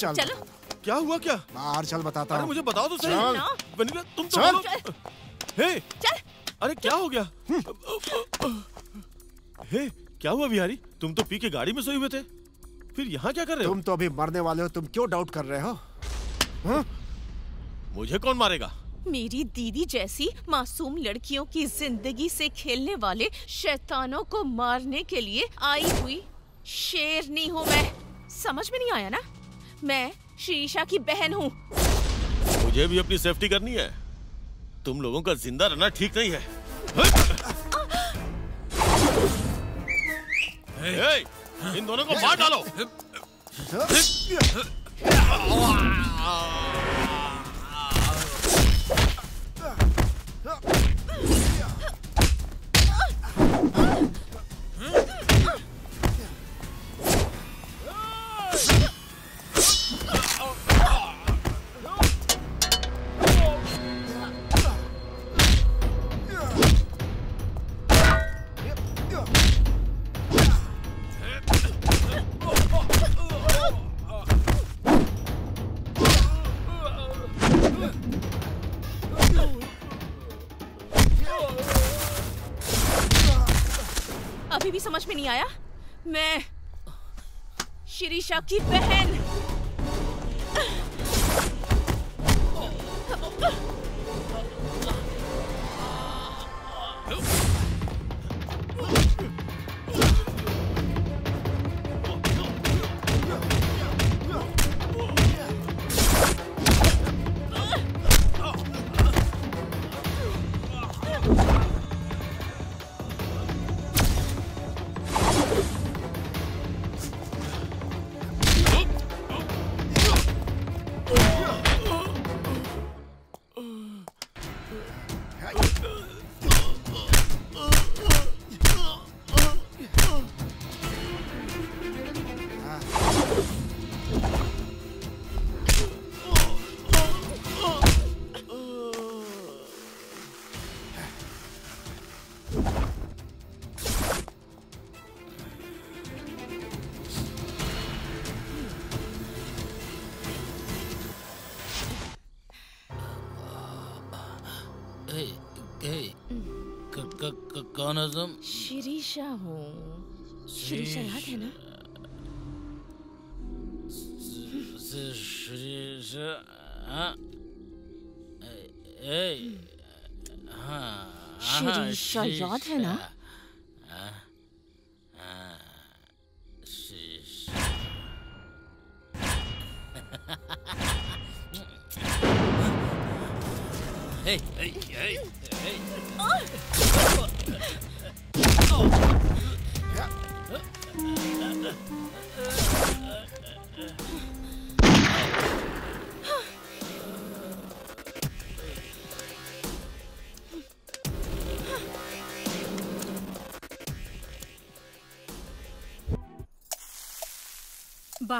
चल। चलो। क्या हुआ क्या? बाहर चल बताता अरे मुझे बताओ तो सही। चल। ना। वेनिला तुम तो चल। हे। चल। अरे क्या हो गया? हे क्या हुआ बिहारी? तुम तो पी के गाड़ी में सोए हुए थे। फिर यहाँ क्या कर रहे हो? तुम तो अभी मरने वाले हो तुम क्यों डाउट कर रहे हो? मुझे कौन मारेगा? मेरी दीदी जैसी मासूम लड़कियों की ज़िंदगी से खेलने वाले शैतानों को मारने के लिए आई हुई शेर नहीं हूँ मैं। समझ में नहीं आया ना? मैं शीशा की बहन हूँ। मुझे भी अपनी सेफ्टी करनी है। तुम लोगों का ज़िंदा रहना ठीक नहीं है। हे, इन दोनों को मार डालो। आया? मैं शिरीषा की बहन कौन हो तुम शिरीषा हूँ शिरीषा याद है ना हाँ? हाँ, शिरीषा याद है ना?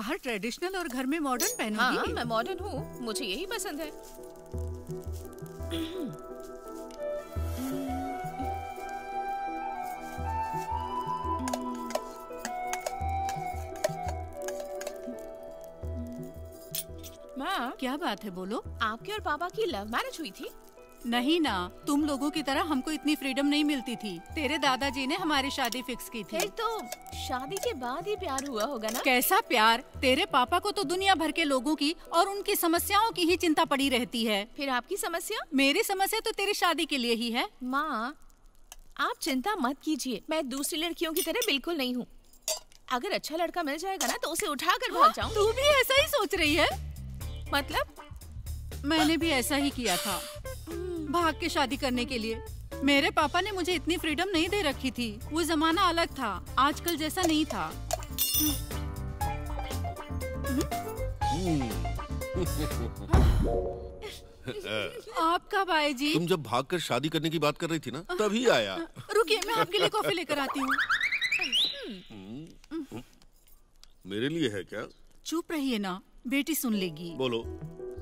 बाहर ट्रेडिशनल और घर में मॉडर्न पहनूँगी। हाँ पहनोगी मैं मॉडर्न हूँ मुझे यही पसंद है। माँ क्या बात है बोलो। आपके और पापा की लव मैरिज हुई थी? नहीं ना तुम लोगों की तरह हमको इतनी फ्रीडम नहीं मिलती थी। तेरे दादाजी ने हमारी शादी फिक्स की थी। तो शादी के बाद ही प्यार हुआ होगा ना? कैसा प्यार? तेरे पापा को तो दुनिया भर के लोगों की और उनकी समस्याओं की ही चिंता पड़ी रहती है। फिर आपकी समस्या? मेरी समस्या तो तेरी शादी के लिए ही है। माँ आप चिंता मत कीजिए। मैं दूसरी लड़कियों की तरह बिल्कुल नहीं हूँ। अगर अच्छा लड़का मिल जाएगा ना तो उसे उठा कर भाग जाऊँ तू भी ऐसा ही सोच रही है? मतलब मैंने भी ऐसा ही किया था। भाग के शादी करने के लिए। मेरे पापा ने मुझे इतनी फ्रीडम नहीं दे रखी थी। वो जमाना अलग था आजकल जैसा नहीं था। आप कब आए जी? तुम जब भागकर शादी करने की बात कर रही थी ना तभी आया। रुकिए मैं आपके लिए कॉफ़ी लेकर आती हूँ। मेरे लिए है क्या? चुप रहिए ना। बेटी सुन लेगी। बोलो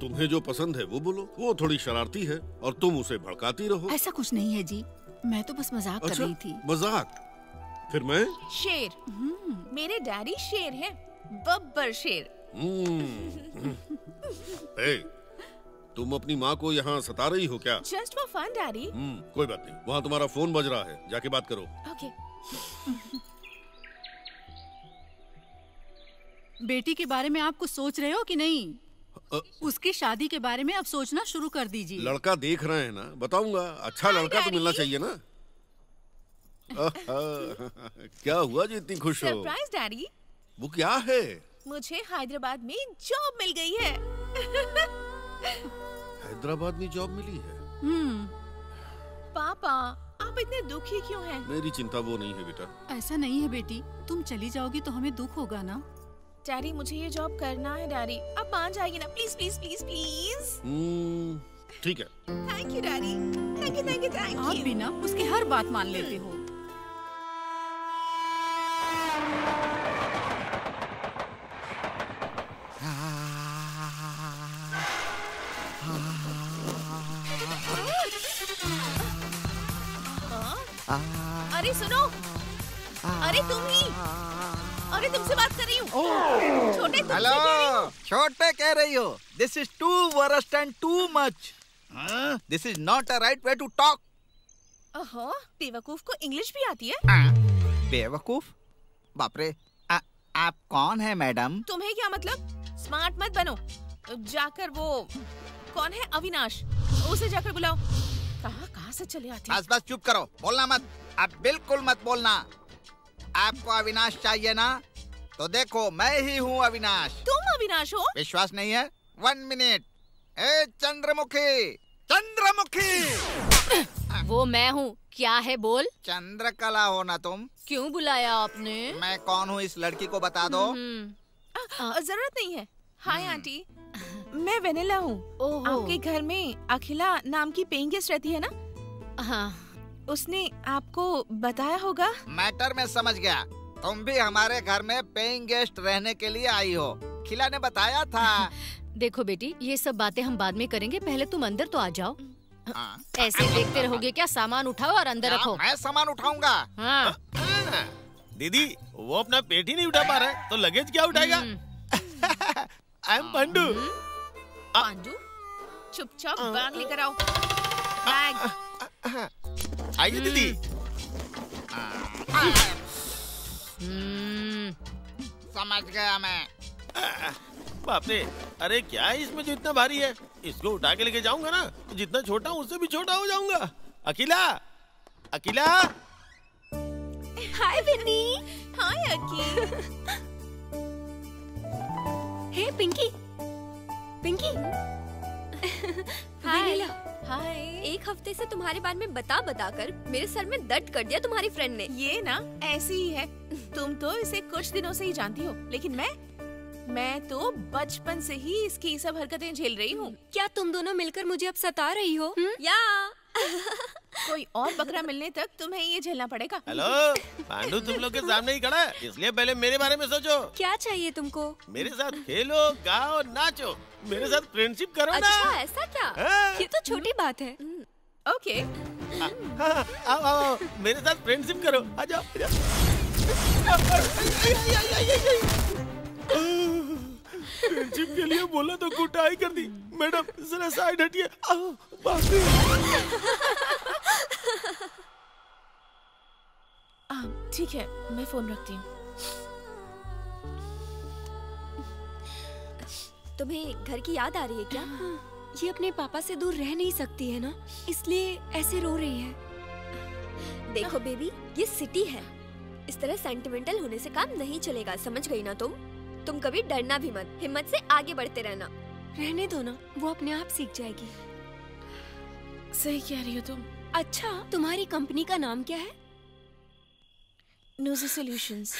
तुम्हें जो पसंद है वो बोलो वो थोड़ी शरारती है और तुम उसे भड़काती रहो। ऐसा कुछ नहीं है जी। मैं तो बस मज़ाक कर अच्छा रही थी। मज़ाक? फिर मैं? शेर। मेरे डैडी शेर हैं बब्बर शेर। हम्म, ए, तुम अपनी माँ को यहाँ सता रही हो क्या? Just for fun daddy hmm, कोई बात नहीं वहाँ तुम्हारा फ़ोन बज रहा है जाके बात करो। ओके बेटी के बारे में आप कुछ सोच रहे हो कि नहीं? अ, उसकी शादी के बारे में अब सोचना शुरू कर दीजिए। लड़का देख रहे हैं ना बताऊँगा। अच्छा लड़का तो मिलना चाहिए ना। क्या हुआ जो इतनी खुश हो? सरप्राइज़ डैडी वो क्या है? मुझे हैदराबाद में जॉब मिल गई है। हैदराबाद में जॉब मिली है? हम्म। पापा आप इतने दुखी क्यों हैं? मेरी चिंता वो नहीं है बेटा। ऐसा नहीं है बेटी। तुम चली जाओगी तो हमें दुख होगा ना। डैडी मुझे ये जॉब करना है डैडी। अब मान जाइए ना। Please please please please hmm, ठीक है। Thank you daddy. Thank you thank you thank you आप भी ना उसकी हर बात मान लेते हो। छोटे हेलो छोटे कह रही हो। This is too worst and too much this is not a right way to talk ओहो बेवकूफ़ को इंग्लिश भी आती है? बेवकूफ़? बाप रे आप कौन है मैडम? तुम्हें क्या मतलब? स्मार्ट मत बनो। जाकर वो कौन है? अविनाश। उसे जाकर बुलाओ। कहाँ कहाँ से चले आती बस बस चुप करो। बोलना मत। आप बिल्कुल मत बोलना। आपको अविनाश चाहिए ना? तो देखो मैं ही हूँ अविनाश। तुम अविनाश हो? विश्वास नहीं है? वन मिनट ए चंद्रमुखी! चंद्रमुखी! वो मैं हूँ। क्या है बोल? चंद्रकला हो ना तुम। क्यों बुलाया आपने? मैं कौन हूँ? इस लड़की को बता दो। हम्म, ज़रूरत नहीं है। Hi aunty. मैं वेनिला हूँ। आपके घर में अखिला नाम की पेइंग गेस्ट रहती है ना? हाँ। उसने आपको बताया होगा? मैटर में समझ गया। तुम भी हमारे घर में पेइंग गेस्ट रहने के लिए आई हो। खिला ने बताया था। देखो बेटी ये सब बातें हम बाद में करेंगे। पहले तुम अंदर तो आ जाओ। हाँ। ऐसे देखते रहोगे क्या? सामान उठाओ और अंदर रखो। मैं सामान उठाऊँगा? हाँ। दीदी वो अपना पेट ही नहीं उठा पा रहा है तो लगेज क्या उठाएगा? आई एम पंडू पांडू चुपचाप बैग लेकर आओ। बैग आइए दीदी। हम्म, समझ गया मैं। बाप रे अरे क्या है इसमें जो इतना भारी है? इसको उठा के लेके जाऊँगा ना तो जितना छोटा हूँ उससे भी छोटा हो जाऊँगा। अकेला? अकेला? Hi Vinny hi Aki. Hey Pinky. Pinky. Hi. Hi. एक हफ़्ते से तुम्हारे बारे में बता बता कर मेरे सर में दर्द कर दिया तुम्हारी फ्रेंड ने। ये ना ऐसी ही है। तुम तो इसे कुछ दिनों से ही जानती हो लेकिन मैं मैं तो बचपन से ही इसकी सब हरकतें झेल रही हूँ। क्या तुम दोनों मिलकर मुझे अब सता रही हो? या। कोई और बकरा मिलने तक तुम्हें ये झेलना पड़ेगा हेलो पांडू तुम लोग के सामने ही खड़ा है इसलिए पहले मेरे बारे में सोचो क्या चाहिए तुमको मेरे साथ खेलो गाओ नाचो मेरे साथ फ्रेंडशिप करो ना अच्छा ऐसा क्या हाँ। ये तो छोटी बात है ओके हाँ, आओ आओ आओ, मेरे साथ फ्रेंडशिप करो आ जाओ। फ्रेंडशिप के लिए बोला तो कुटाई कर दी। मैडम जरा साइड हटिए। ठीक है मैं फ़ोन रखती हूँ। तुम्हें घर की याद आ रही है क्या? ये अपने पापा से दूर रह नहीं सकती है ना? इसलिए ऐसे रो रही है। देखो बेबी ये सिटी है। इस तरह सेंटिमेंटल होने से काम नहीं चलेगा समझ गई ना तुम? तुम कभी डरना भी मत हिम्मत से आगे बढ़ते रहना। रहने दो ना वो अपने आप सीख जाएगी। सही कह रही हो तुम। अच्छा तुम्हारी कंपनी का नाम क्या है? न्यूज़ सॉल्यूशंस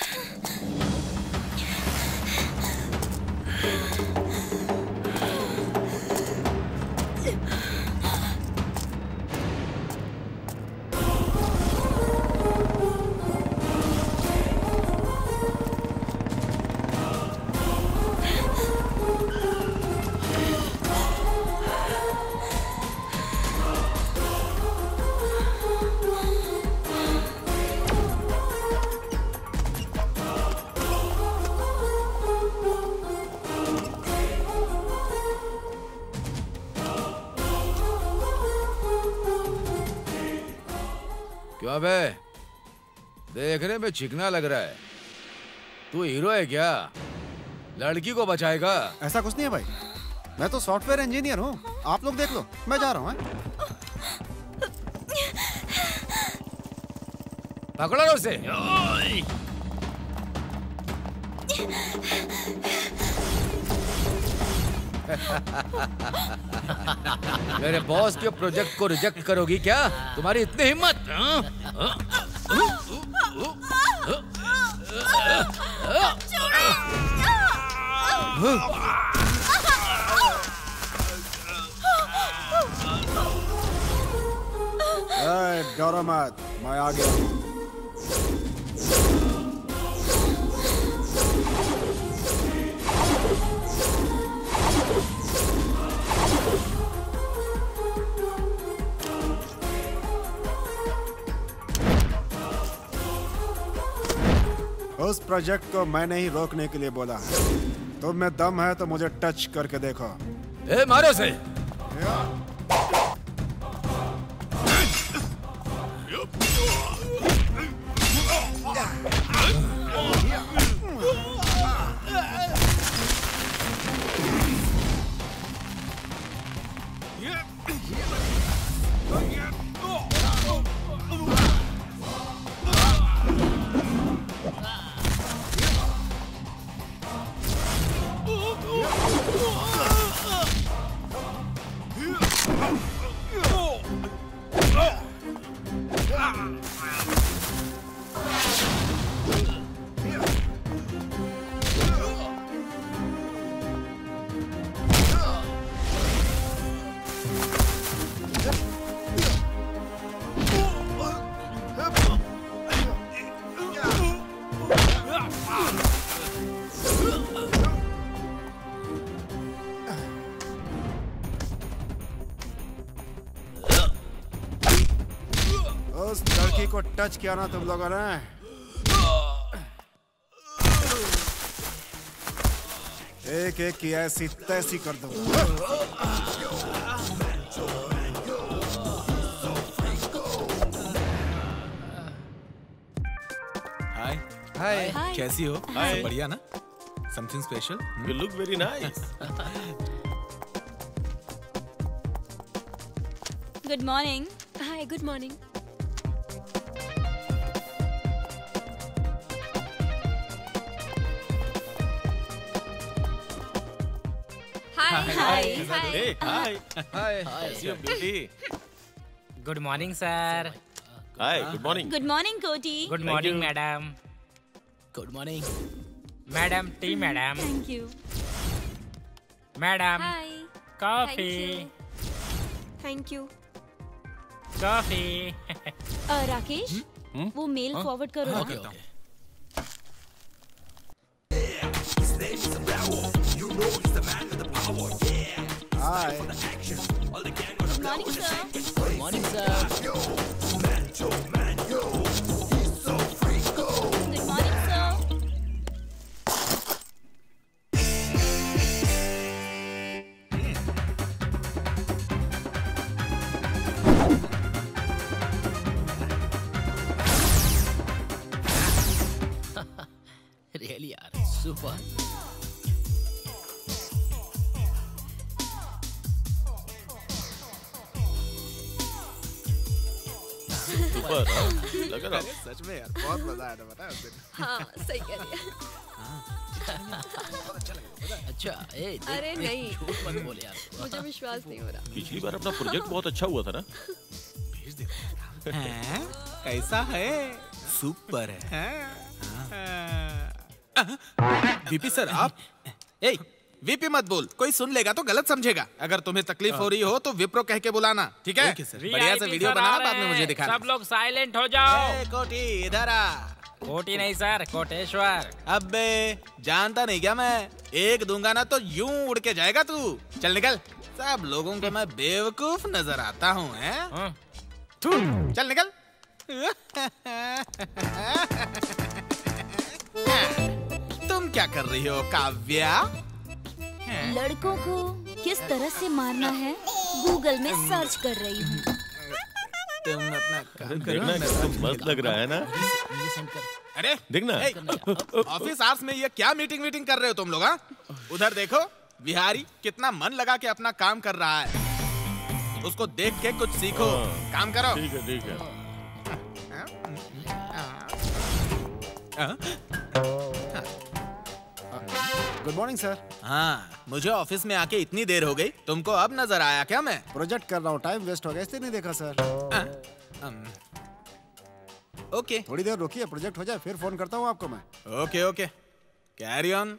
में चिकना लग रहा है। तू हीरो है क्या? लड़की को बचाएगा। ऐसा कुछ नहीं है भाई। मैं तो सॉफ्टवेयर इंजीनियर हूँ। आप लोग देख लो। मैं जा रहा हूँ पकड़ो ना उसे मेरे बॉस के प्रोजेक्ट को रिजेक्ट करोगी क्या? तुम्हारी इतनी हिम्मत डरो मत मैं आ उस प्रोजेक्ट को मैंने ही रोकने के लिए बोला है। तुम में दम है तो मुझे टच करके देखो। ए मारो से। उस लड़की को टच ना तुम लोगों ने? एक एक की ऐसी तैसी कर दो। हाय हाय। कैसी हो? हाय। सब बढ़िया ना? Something special you look very nice good morning hi good morning good morning sir hi good morning good morning Koti good morning madam good morning madam tea madam thank you madam coffee thank you coffee Rakesh वो mail forward करो the man with the power, yeah. Hi. Morning, sir. Morning, sir. Yo. सच में यार बहुत मज़ा आया था पता है उस दिन हाँ सही कह रही अच्छा ए देख, अरे देख, नहीं। झूठ मत बोल यार मुझे विश्वास नहीं हो रहा पिछली बार अपना प्रोजेक्ट बहुत अच्छा हुआ था ना हैं? कैसा है सुपर है वीपी सर आप ए वीपी मत बोल। कोई सुन लेगा तो गलत समझेगा। अगर तुम्हें तकलीफ़ हो रही हो तो विप्रो कह के बुलाना ठीक है? बढ़िया से वीडियो बनाना बाद में मुझे हैं। दिखाना। सब लोग साइलेंट हो जाओ। कोटी इधर आ। कोटी नहीं सर। कोटेश्वर। अबे जानता नहीं क्या मैं? एक दूँगा ना तो यूँ उड़ के जाएगा तू। चल निकल। सब लोगों को मैं बेवकूफ़ नज़र आता हूँ हैं? हाँ, चल निकल। तुम क्या कर रही हो काव्या? लड़कों को किस तरह से मारना है गूगल में सर्च कर रही हूँ। तुम अपना काम करो देखना मस्त लग रहा है ना? अरे देखना। ऑफ़िस आवर्स में ये क्या मीटिंग मीटिंग कर रहे हो तुम लोग हाँ? उधर देखो बिहारी कितना मन लगा के अपना काम कर रहा है। उसको देख के कुछ सीखो। हाँ। काम करो। ठीक है ठीक है। हाँ? गुड मॉर्निंग सर हाँ मुझे ऑफ़िस में आके इतनी देर हो गई। तुमको अब नज़र आया क्या मैं? प्रोजेक्ट कर रहा हूँ। टाइम वेस्ट हो गया इसलिए नहीं देखा सर अम, ओके। थोड़ी देर रुकिए प्रोजेक्ट हो जाए फिर फ़ोन करता हूँ आपको मैं। Okay okay. Carry on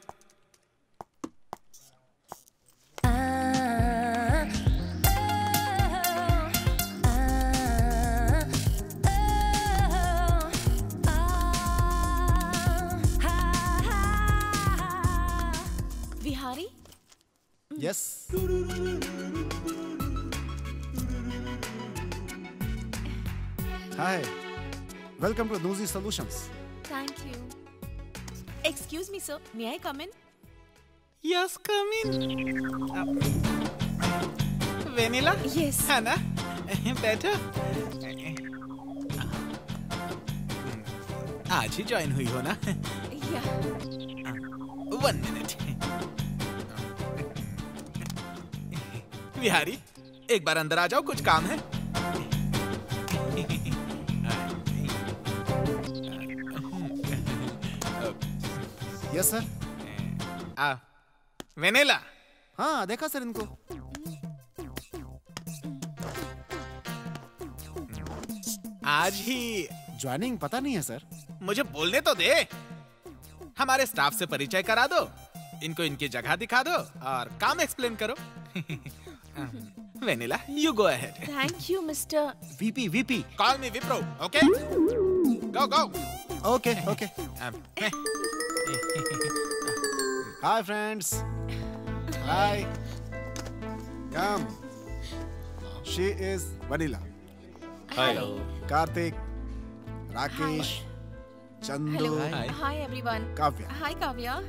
yes hi welcome to Nuzi Solutions thank you excuse me sir may I come in yes come in Vennela yes है ना बैठो आज ही ज्वाइन हुई हो ना या वन मिनट बिहारी एक बार अंदर आ जाओ कुछ काम है। यस सर आ वेनेला। हाँ देखा सर इनको। आज ही। ज्वाइनिंग पता नहीं है सर मुझे बोलने तो दे। हमारे स्टाफ से परिचय करा दो। इनको इनकी जगह दिखा दो और काम एक्सप्लेन करो। Vennela you go ahead thank you mister VP VP call me Vipro okay go go okay okay hi friends hi come she is Vennela hi Karthik Rakesh Chandu hello hi everyone Kavya hi Kavya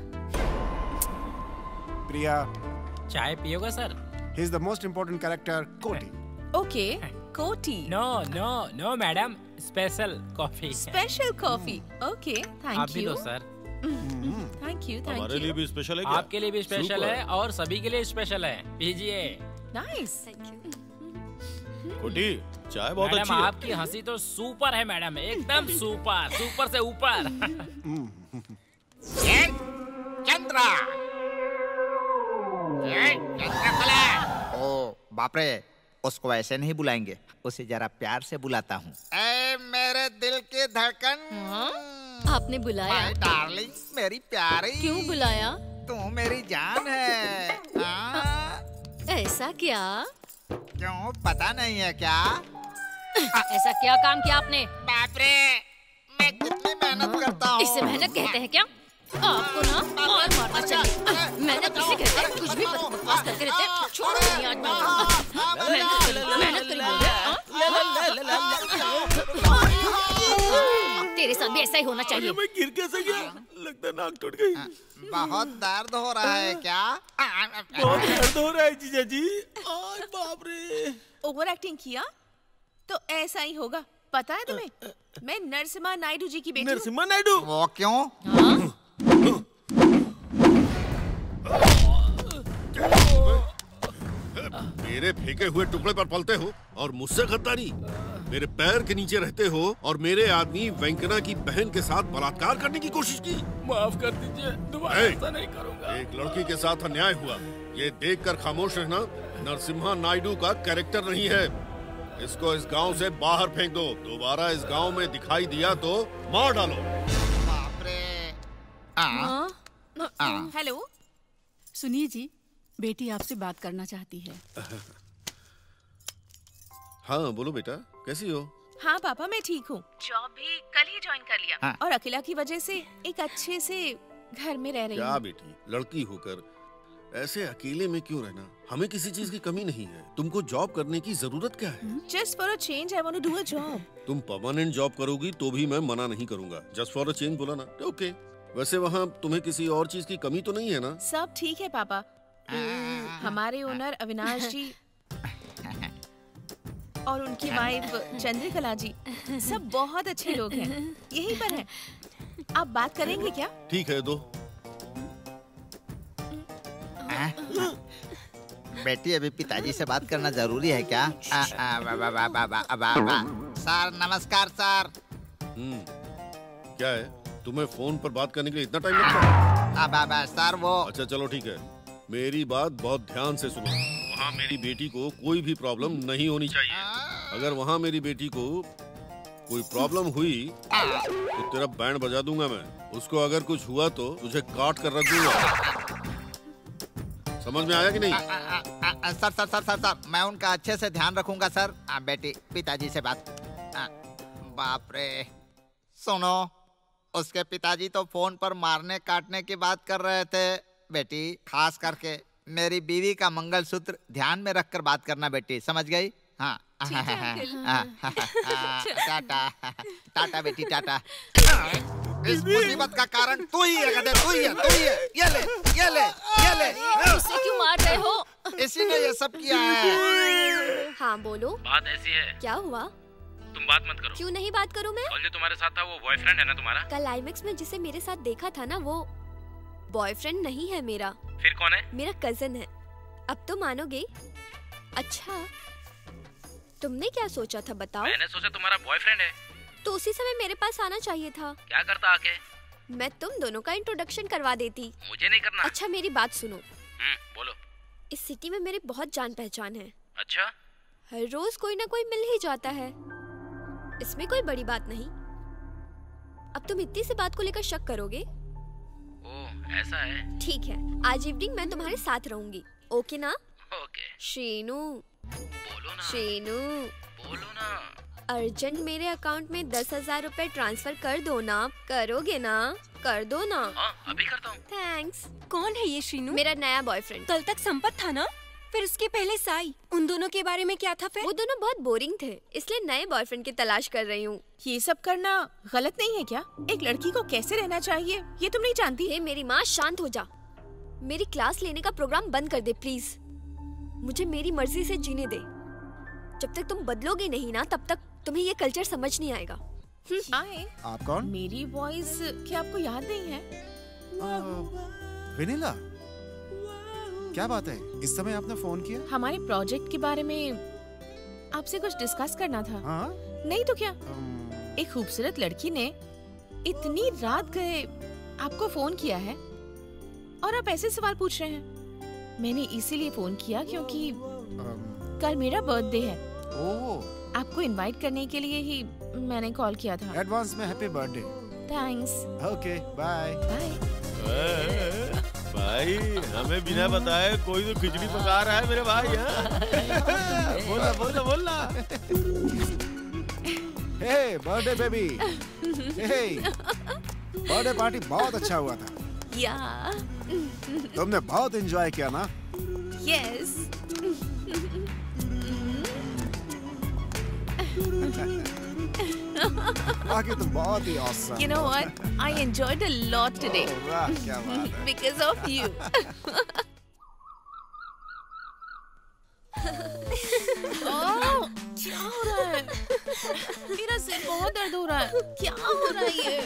Priya चाय पियोगा sir he is the most important character Koti okay Koti no no no madam special coffee special coffee okay आप thank भी you दो sir thank you thank हमारे लिए भी special है क्या? आपके लिए भी स्पेशल है और सभी के लिए स्पेशल है. पीजिए नाइस कोटी चाय बहुत अच्छी है। आपकी हँसी तो सुपर है मैडम एकदम सुपर सुपर से ऊपर. चंद्रा! ओ बाप रे उसको ऐसे नहीं बुलाएँगे। उसे जरा प्यार से बुलाता हूँ। मेरे दिल की धड़कन। आपने बुलाया? डार्लिंग मेरी प्यारी। क्यों बुलाया? तू मेरी जान है। हाँ? ऐसा क्या? क्यों? पता नहीं है क्या? ऐसा क्या काम किया आपने? बाप रे मैं कितनी मेहनत करता हूँ। इससे मेहनत कहते हैं क्या? आपको ना और मारना चाहिए मेहनत किसे कहते हैं कुछ भी बकवास करते रहते हैं छोड़ो नहीं आज मैं मेहनत करी बोल रहे हैं, हाँ? तेरे साथ भी ऐसा ही होना चाहिए मैं गिर कैसे गया लगता नाक टूट गई बहुत दर्द हो रहा है क्या बहुत दर्द हो रहा है जीजा जी आय बाप रे ओवर एक्टिंग किया तो ऐसा ही होगा पता है तुम्हें मैं नरसिम्हा नायडू जी की बेटी नरसिम्हा नायडू वो क्यों मेरे फेंके हुए टुकड़े पर पलते हो और मुझसे गद्दारी। मेरे पैर के नीचे रहते हो और मेरे आदमी वेंकना की बहन के साथ बलात्कार करने की कोशिश की। माफ़ कर दीजिए दोबारा ऐसा नहीं करूँगा। एक लड़की के साथ अन्याय हुआ। ये देखकर खामोश रहना नरसिम्हा नायडू का कैरेक्टर नहीं है। इसको इस गाँव से बाहर फेंक दो। दोबारा इस गाँव में दिखाई दिया तो मार डालो। हेलो। सुनिए जी बेटी आपसे बात करना चाहती है। हाँ बोलो बेटा कैसी हो? हाँ पापा मैं ठीक हूँ। जॉब भी कल ही ज्वाइन कर लिया। हाँ। और अकेला की वजह से एक अच्छे से घर में रह रही क्या हूँ। बेटी लड़की होकर। ऐसे अकेले में क्यों रहना? हमें किसी चीज़ की कमी नहीं है। तुमको जॉब करने की ज़रूरत क्या है? Just for a change I want to do a job तुम परमानेंट जॉब करोगी तो भी मैं मना नहीं करूँगा। जस्ट फॉर अ चेंज बोला ना ओके वैसे वहाँ तुम्हें किसी और चीज़ की कमी तो नहीं है ना? सब ठीक है पापा। हमारे ओनर अविनाश जी और उनकी वाइफ चंद्रकला जी सब बहुत अच्छे लोग हैं। यहीं पर हैं। आप बात करेंगे क्या? ठीक है दो। बेटी अभी पिताजी से बात करना ज़रूरी है क्या? आ, आ, बा, बा, बा, बा, बा, बा, बा। सर नमस्कार सर। हम्म क्या है? तुम्हें फ़ोन पर बात करने के लिए इतना टाइम लगता है? आ, बा, बा, सर वो अच्छा चलो ठीक है। मेरी बात बहुत ध्यान से सुनो। वहाँ मेरी बेटी को कोई भी प्रॉब्लम नहीं होनी चाहिए। अगर वहाँ मेरी बेटी को कोई प्रॉब्लम हुई तो तेरा बैंड बजा दूँगा मैं। उसको अगर कुछ हुआ तो तुझे काट कर रख दूँगा। समझ में आया कि नहीं? आ, आ, आ, sir sir sir sir sir मैं उनका अच्छे से ध्यान रखूँगा सर बेटी पिताजी से बात। बाप रे। सुनो। उसके पिताजी तो फ़ोन पर मारने काटने की बात कर रहे थे। बेटी खास करके मेरी बीवी का मंगलसूत्र ध्यान में रखकर बात करना बेटी समझ गई? हाँ। ठीक है। हाँ, हाँ, टाटा टाटा बेटी टाटा। इस मुसीबत का कारण तू ही है गधे तू ही है तू ही है। ये ले ये ले ये ले। उसे क्यों मार रहे हो? इसी ने ये सब किया है। हाँ बोलो। बात ऐसी है। क्या हुआ? तुम बात मत करो। क्यों नहीं बात करूँ मैं? कल जो तुम्हारे साथ था वो बॉयफ्रेंड है ना तुम्हारा? कल आईमेक्स में जिसे मेरे साथ देखा था ना वो बॉयफ्रेंड नहीं है मेरा। फिर कौन है? मेरा कज़न है। अब तो मानोगे? अच्छा तुमने क्या सोचा था बताओ? मैंने सोचा तुम्हारा बॉयफ्रेंड है। तो उसी समय मेरे पास आना चाहिए था। क्या करता आके? मैं तुम दोनों का इंट्रोडक्शन करवा देती। मुझे नहीं करना। अच्छा मेरी बात सुनो। हम्म बोलो। इस सिटी में मेरी बहुत जान पहचान है। अच्छा? हर रोज कोई ना कोई मिल ही जाता है। इसमें कोई बड़ी बात नहीं। अब तुम इतनी सी बात को लेकर शक करोगे? ओ ऐसा है? ठीक है आज इवनिंग मैं तुम्हारे साथ रहूँगी। ओके ना? ओके श्रीनू बोलो ना। श्रीनू बोलो ना। अर्जेंट मेरे अकाउंट में दस हज़ार रूपए ट्रांसफ़र कर दो ना। करोगे ना? कर दो ना। हाँ अभी करता हूँ। थैंक्स कौन है ये श्रीनू मेरा नया बॉयफ्रेंड कल तक संपत था ना? फिर उसके पहले साई उन दोनों के बारे में क्या था फिर? वो दोनों बहुत बोरिंग थे इसलिए नए बॉयफ्रेंड की तलाश कर रही हूँ। ये सब करना गलत नहीं है क्या? एक लड़की को कैसे रहना चाहिए ये तुम नहीं जानती? हे मेरी माँ शांत हो जा। मेरी क्लास लेने का प्रोग्राम बंद कर दे प्लीज़ मुझे मेरी मर्ज़ी से जीने दे। जब तक तुम बदलोगे नहीं ना तब तक तुम्हें ये कल्चर समझ नहीं आएगा। आए। आप कौन? मेरी वॉइस क्या आपको याद नहीं है? विनीला। क्या बात है? इस समय आपने फ़ोन किया? हमारे प्रोजेक्ट के बारे में आपसे कुछ डिस्कस करना था। हाँ? नहीं तो क्या? एक खूबसूरत लड़की ने इतनी रात गए आपको फ़ोन किया है? और आप ऐसे सवाल पूछ रहे हैं। मैंने इसीलिए फ़ोन किया क्योंकि कल मेरा बर्थडे है। ओह। आपको इनवाइट करने के लिए ही मैंने कॉल किया था। एडवांस में happy birthday thanks okay bye bye भाई हमें बिना बताए कोई तो खिचड़ी पका रहा है मेरे भाई हाँ? बोलना बोलना बोलना hey birthday baby. Hey birthday party बहुत अच्छा हुआ था। या। तुमने बहुत एंजॉय किया ना? यस बाकी तुम बहुत ही awesome You know what? I enjoyed a lot today वाह क्या बात है because of you. ओह, क्या हो रहा है? मेरा सिर बहुत दर्द हो रहा है। क्या हो रहा है ये?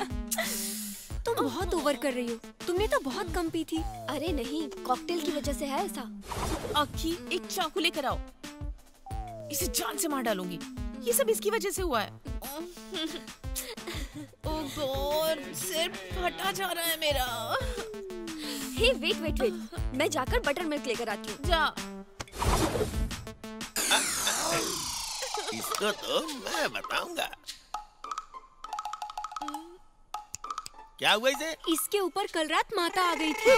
तुम बहुत ओवर कर रही हो तुमने तो बहुत कम पी थी अरे नहीं कॉकटेल की वजह से है ऐसा अक्की एक चाकू लेकर आओ इसे जान से मार डालूँगी ये सब इसकी वजह से हुआ है ओह गॉड सिर फटा जा रहा है मेरा। Hey wait wait wait. मैं जाकर बटर मिल्क लेकर आती हूँ। जा। इसको तो मैं बताऊँगा। क्या हुआ इसे? इसके ऊपर कल रात माता आ गई थी।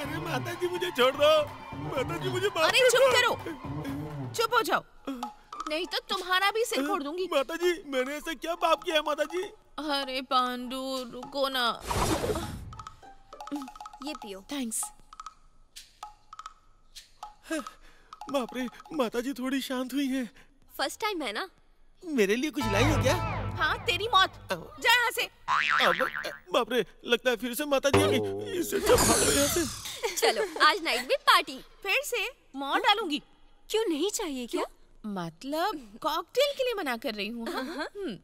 अरे माता जी मुझे छोड़ दो। माता जी मुझे अरे चुप करो। चुप हो जाओ। नहीं तो तुम्हारा भी सिर फोड़ दूँगी। माता जी मैंने ऐसा क्या पाप किया है माता जी अरे पांडु रुको ना। ये पियो। थैंक्स बाप रे माता जी थोड़ी शांत हुई हैं। फ़र्स्ट टाइम है ना? मेरे लिए कुछ लाई है क्या? हाँ तेरी मौत। जा यहाँ से। बाप रे लगता है फिर से माता जी इससे चलो आज नाइट में पार्टी फिर से मौत डालूँगी। क्यों नहीं चाहिए क्या? मतलब कॉकटेल के लिए मना कर रही हूँ हाँ? हम्म।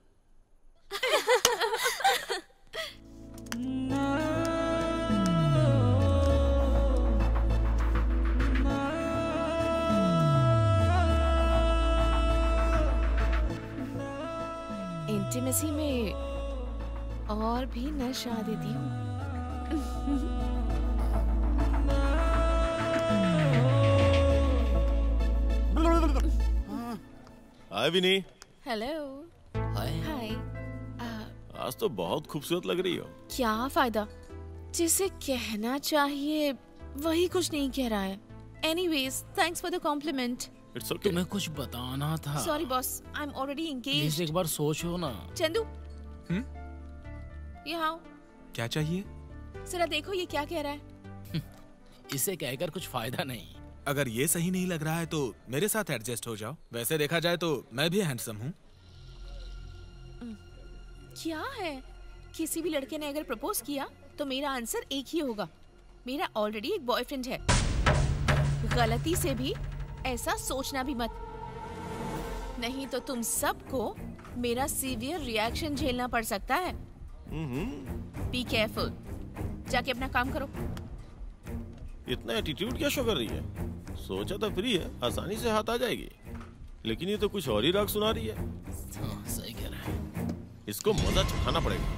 इंटीमेसी में और भी नशा देती हूँ हाय विनी। Hello hi. हाय आज तो बहुत खूबसूरत लग रही हो। क्या फ़ायदा? जिसे कहना चाहिए वही कुछ नहीं कह रहा है। Anyways thanks for the compliment it's okay तुम्हें कुछ बताना था। Sorry boss I am already please engaged एक बार सोचो ना। चंदू। हम्म? यहाँ। क्या चाहिए? जरा देखो ये क्या कह रहा है। इसे कहकर कुछ फ़ायदा नहीं। अगर ये सही नहीं लग रहा है तो मेरे साथ एडजस्ट हो जाओ। वैसे देखा जाए तो मैं भी हैंडसम हूँ। क्या है? किसी भी लड़के ने अगर प्रपोज किया तो मेरा आंसर एक ही होगा। मेरा ऑलरेडी एक बॉयफ्रेंड है। गलती से भी ऐसा सोचना भी मत। नहीं तो तुम सबको मेरा सीवियर रिएक्शन झेलना पड़ सकता है। बी केयरफुल जाके अपना काम करो। इतना एटीट्यूड क्या शो कर रही है? सोचा था फ्री है आसानी से हाथ आ जाएगी। लेकिन ये तो कुछ और ही राग सुना रही है। हाँ, सही कह रहा है। इसको मज़ा चखाना पड़ेगा।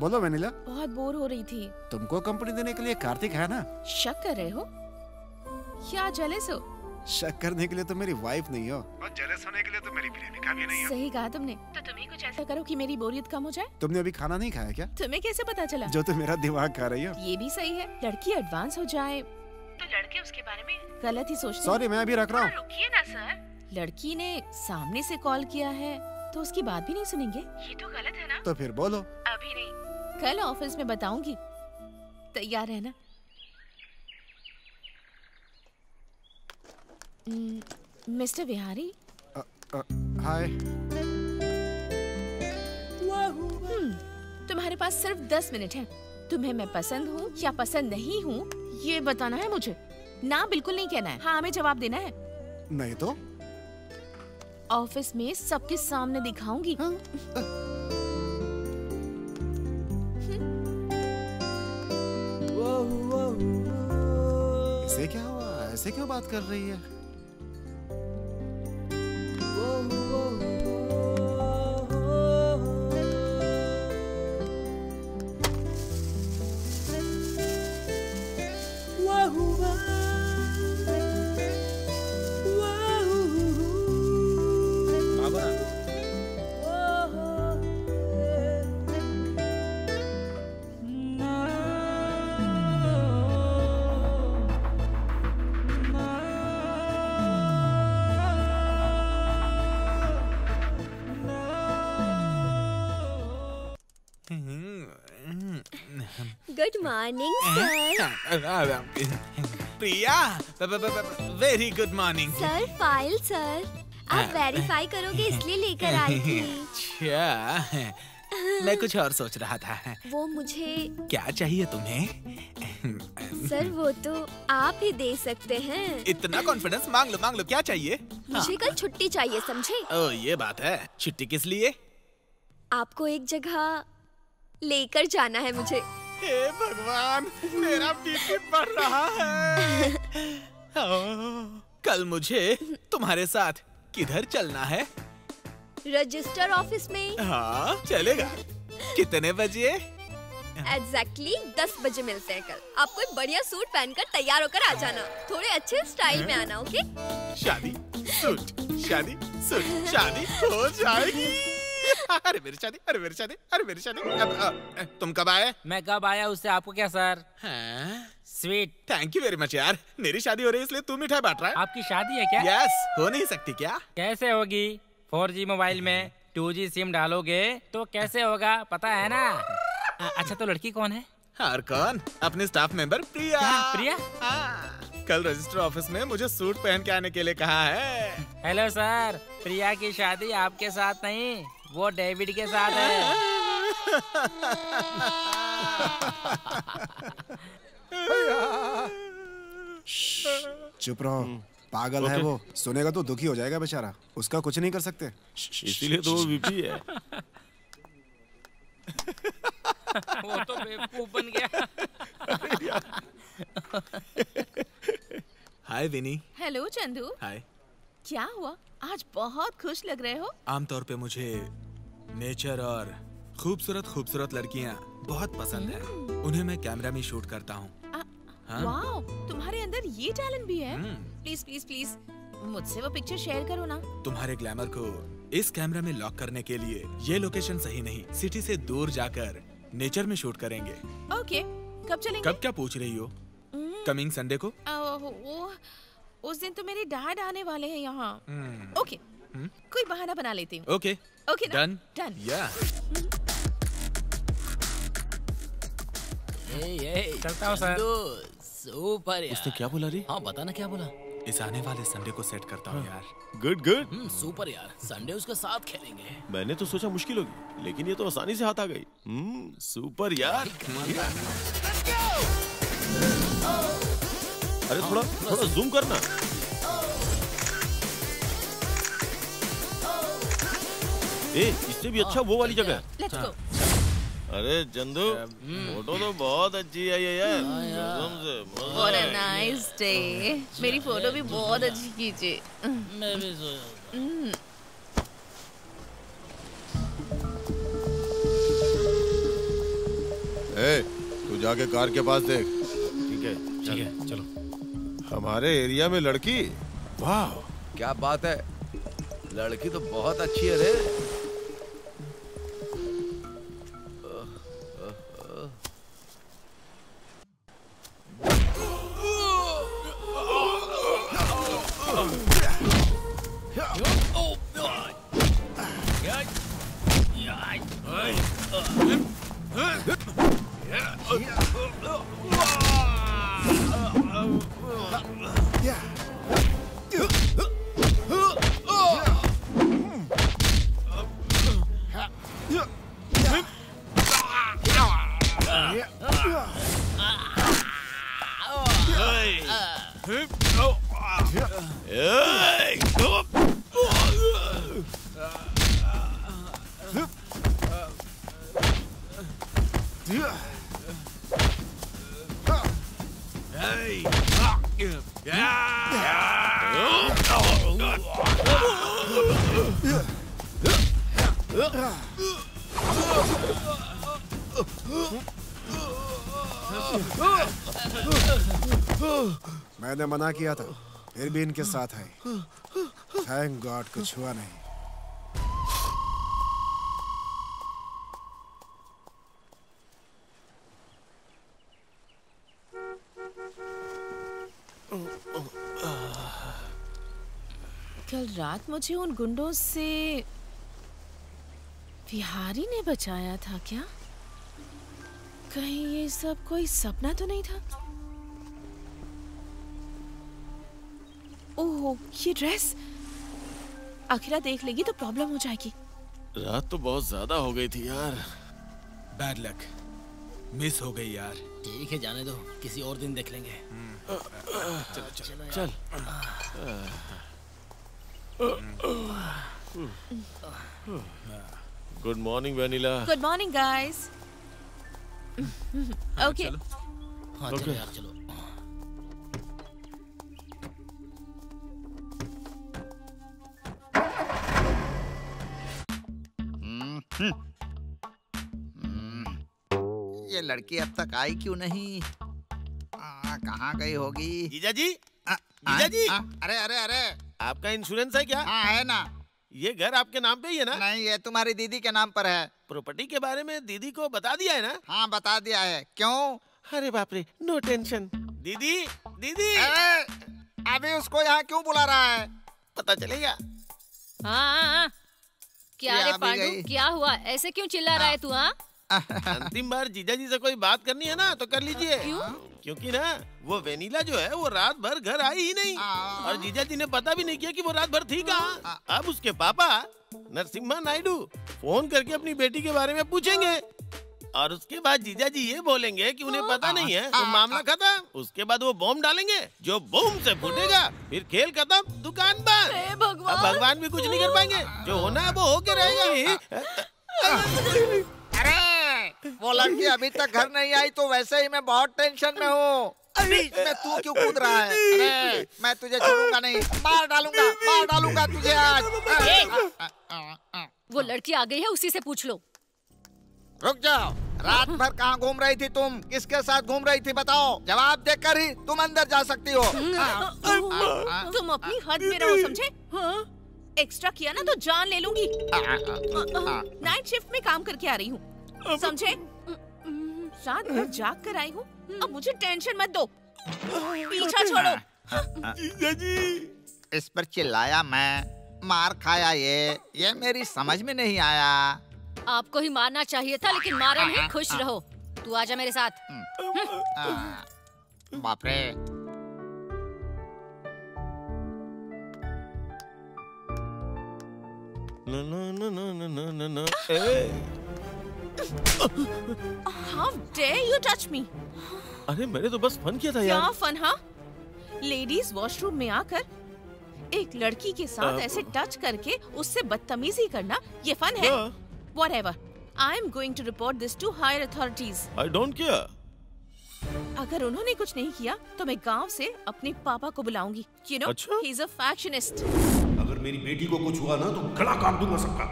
बोलो वेनिला। बहुत बोर हो रही थी। तुमको कंपनी देने के लिए कार्तिक है ना? शक कर रहे हो? क्या जेलस हो? शक करने के लिए तो मेरी वाइफ नहीं हो। और जेलस होने के लिए तो मेरी प्रेमिका भी नहीं हो। सही कहा तुमने। तो तुम ही कुछ ऐसा करो कि मेरी बोरियत कम हो जाए। तुमने अभी खाना नहीं खाया क्या? तुम्हें कैसे पता चला? जो तुम मेरा दिमाग खा रही हो। ये भी सही है। लड़की एडवांस हो जाए। तो लड़के उसके बारे में गलत ही सोचते सॉरी मैं अभी रख रहा हूँ। रुकिए ना सर। लड़की ने सामने से कॉल किया है तो उसकी बात भी नहीं सुनेंगे? ये तो गलत है ना। तो फिर बोलो। अभी नहीं। कल ऑफ़िस में बताऊँगी। तैयार है हम्म, मिस्टर बिहारी? हाय। हम्म, तुम्हारे पास सिर्फ़ दस मिनट है। तुम्हें मैं पसंद हूँ या पसंद नहीं हूँ ये बताना है मुझे। ना बिल्कुल नहीं कहना है। हाँ हमें जवाब देना है। नहीं तो? ऑफ़िस में सबके सामने दिखाऊँगी। इसे क्या हुआ? ऐसे क्यों बात कर रही है? Good morning sir Priya very good morning sir file sir आप वेरीफाई करोगे इसलिए लेकर आई थी. अच्छा. मैं कुछ और सोच रहा था. वो मुझे क्या चाहिए तुम्हें? सर वो तो आप ही दे सकते हैं. इतना कॉन्फिडेंस मांग लो मांग लो क्या चाहिए? मुझे कल छुट्टी चाहिए समझे? ओ ये बात है. छुट्टी किस लिए? आपको एक जगह लेकर जाना है मुझे. हे भगवान मेरा बीपी बढ़ रहा है। कल मुझे तुम्हारे साथ किधर चलना है? रजिस्टर ऑफ़िस में। हाँ चलेगा। कितने बजे? एग्जैक्टली exactly दस बजे मिलते हैं कल। आप कोई बढ़िया सूट पहनकर तैयार होकर आ जाना। थोड़े अच्छे स्टाइल में आना ओके? शादी सूट शादी सूट शादी हो जाएगी। अरे मेरी शादी अरे मेरी शादी अरे मेरी शादी। अब, तुम कब आए? मैं कब आया उससे आपको क्या sir? Sweet thank you very much यार। मेरी शादी हो रही है इसलिए तू मिठाई बांट रहा है। आपकी शादी है क्या? यस हो नहीं सकती क्या? कैसे होगी? फोर जी मोबाइल में टू जी सिम डालोगे तो कैसे होगा पता है ना? अच्छा तो लड़की कौन है? और कौन? अपने स्टाफ मेंबर प्रिया। क्या, प्रिया? हाँ। कल रजिस्टर ऑफ़िस में मुझे सूट पहन के आने के लिए कहा है। हेलो सर प्रिया की शादी आपके साथ नहीं। वो डेविड के साथ है। चुप रहो। पागल है वो। सुनेगा तो दुखी हो जाएगा बेचारा। उसका कुछ नहीं कर सकते। इसीलिए तो वो वीपी है। वो तो बेवकूफ़ बन गया। हाय विनी हेलो चंदू हाय क्या हुआ? आज बहुत खुश लग रहे हो? आमतौर पे मुझे नेचर और खूबसूरत खूबसूरत लड़कियाँ बहुत पसंद है। उन्हें मैं कैमरा में शूट करता हूँ। हाँ? वाओ तुम्हारे अंदर ये टैलेंट भी है। प्लीज़ प्लीज़ प्लीज़ मुझसे वो पिक्चर शेयर करो ना। तुम्हारे ग्लैमर को इस कैमरा में लॉक करने के लिए ये लोकेशन सही नहीं। सिटी से दूर जाकर नेचर में शूट करेंगे। ओके कब चलेंगे? कब क्या पूछ रही हो? कमिंग संडे को? आ, वो उस दिन तो मेरे डैड आने वाले हैं यहाँ। Hmm, okay hmm. कोई बहाना बना लेती हूँ। ओके। ओके डन डन या चलता हूँ सर। सुपर यार। उसने क्या बोला रे? हाँ बता ना क्या बोला? इस आने वाले संडे को सेट करता हूँ यार। गुड गुड हम्म, सुपर यार। संडे उसके साथ खेलेंगे। मैंने तो सोचा मुश्किल होगी लेकिन ये तो आसानी से हाथ आ गई। हम्म सुपर यार। अरे थोड़ा थोड़ा जूम करना। ए इससे भी अच्छा वो वाली जगह। अरे चंदू फ़ोटो तो बहुत अच्छी है ये यार। व्हाट अ नाइस डे मेरी फ़ोटो भी बहुत अच्छी खींचे। मैं भी सोया हम्म, ए, तू जाके कार के पास देख। ठीक है ठीक है चलो। हमारे एरिया में लड़की? वाह। क्या बात है। लड़की तो बहुत अच्छी है रे। Ugh! मैंने मना किया था। फिर भी इनके साथ है। थैंक गॉड कुछ हुआ नहीं। कल रात मुझे उन गुंडों से बिहारी ने बचाया था क्या? कहीं ये सब कोई सपना तो नहीं था? ओह ये ड्रेस आखिरा देख लेगी तो प्रॉब्लम हो जाएगी। रात तो बहुत ज़्यादा हो गई थी यार। बैड लक मिस हो गई यार। ठीक है जाने दो। किसी और दिन देख लेंगे। चलो चलो। चल good morning Vanilla good morning guys okay हाँ चलो। यार चलो। लड़की अब तक आई क्यों नहीं? कहाँ गई होगी? जीजा जी? आ, जीजा जी? आ, अरे अरे अरे। आपका इंश्योरेंस है क्या? हाँ है ना। ये घर आपके नाम पे ही है ना? नहीं ये तुम्हारी दीदी के नाम पर है। प्रॉपर्टी के बारे में दीदी को बता दिया है ना? हाँ बता दिया है। क्यों? अरे बाप रे नो टेंशन दीदी दीदी! अभी उसको यहाँ क्यों बुला रहा है? पता चलेगा। हाँ हाँ, हाँ। क्या रे आ पांडु। क्या हुआ? ऐसे क्यों चिल्ला रहा है। तू हाँ? अंतिम बार जीजा जी से कोई बात करनी है ना तो कर लीजिए क्योंकि ना वो वेनीला जो है वो रात भर घर आई ही नहीं और जीजा जी ने पता भी नहीं किया कि वो रात भर थी कहाँ अब उसके पापा नरसिम्हा नायडू फ़ोन करके अपनी बेटी के बारे में पूछेंगे और उसके बाद जीजा जी ये बोलेंगे कि उन्हें पता नहीं है तो मामला खत्म उसके बाद वो बॉम्ब डालेंगे जो बूम से फूटेगा फिर खेल खत्म दुकान बंद अब भगवान भी कुछ नहीं कर पाएँगे जो होना है वो होके रहेगा वो लड़की अभी तक घर नहीं आई तो वैसे ही मैं बहुत टेंशन में हूँ। बीच में तू क्यों कूद रहा है? अरे मैं तुझे छोड़ूँगा नहीं। मार डालूँगा मार डालूँगा तुझे आज। वो लड़की आ गई है उसी से पूछ लो। रुक जाओ। रात भर कहाँ घूम रही थी तुम? किसके साथ घूम रही थी बताओ। जवाब देकर ही तुम अंदर जा सकती हो। तुम अपनी हद में रहो समझे? एक्स्ट्रा किया ना तो जान ले लूँगी। नाइट शिफ्ट में काम करके आ रही हूँ। समझे रात भर जाग कर आई हूँ अब मुझे टेंशन मत दो पीछा छोड़ो जीजा जी इस पर चिल्लाया मैं मार खाया ये ये मेरी समझ में नहीं आया आपको ही मारना चाहिए था लेकिन मारा नहीं खुश रहो तू आजा मेरे साथ बाप रे ना ना ना ना ना ना ना how dare you touch me अरे मैंने तो बस फन किया था यार। क्या फन हाँ लेडीज़ वॉशरूम में आकर एक लड़की के साथ अ, ऐसे टच करके उससे बदतमीजी करना ये फन है हाँ। Whatever. I am going to report this to higher authorities. I don't care अगर उन्होंने कुछ नहीं किया तो मैं गाँव से अपने पापा को बुलाऊँगी you know? He is a factionist अगर मेरी बेटी को कुछ हुआ ना तो गला काट दूँगा सबका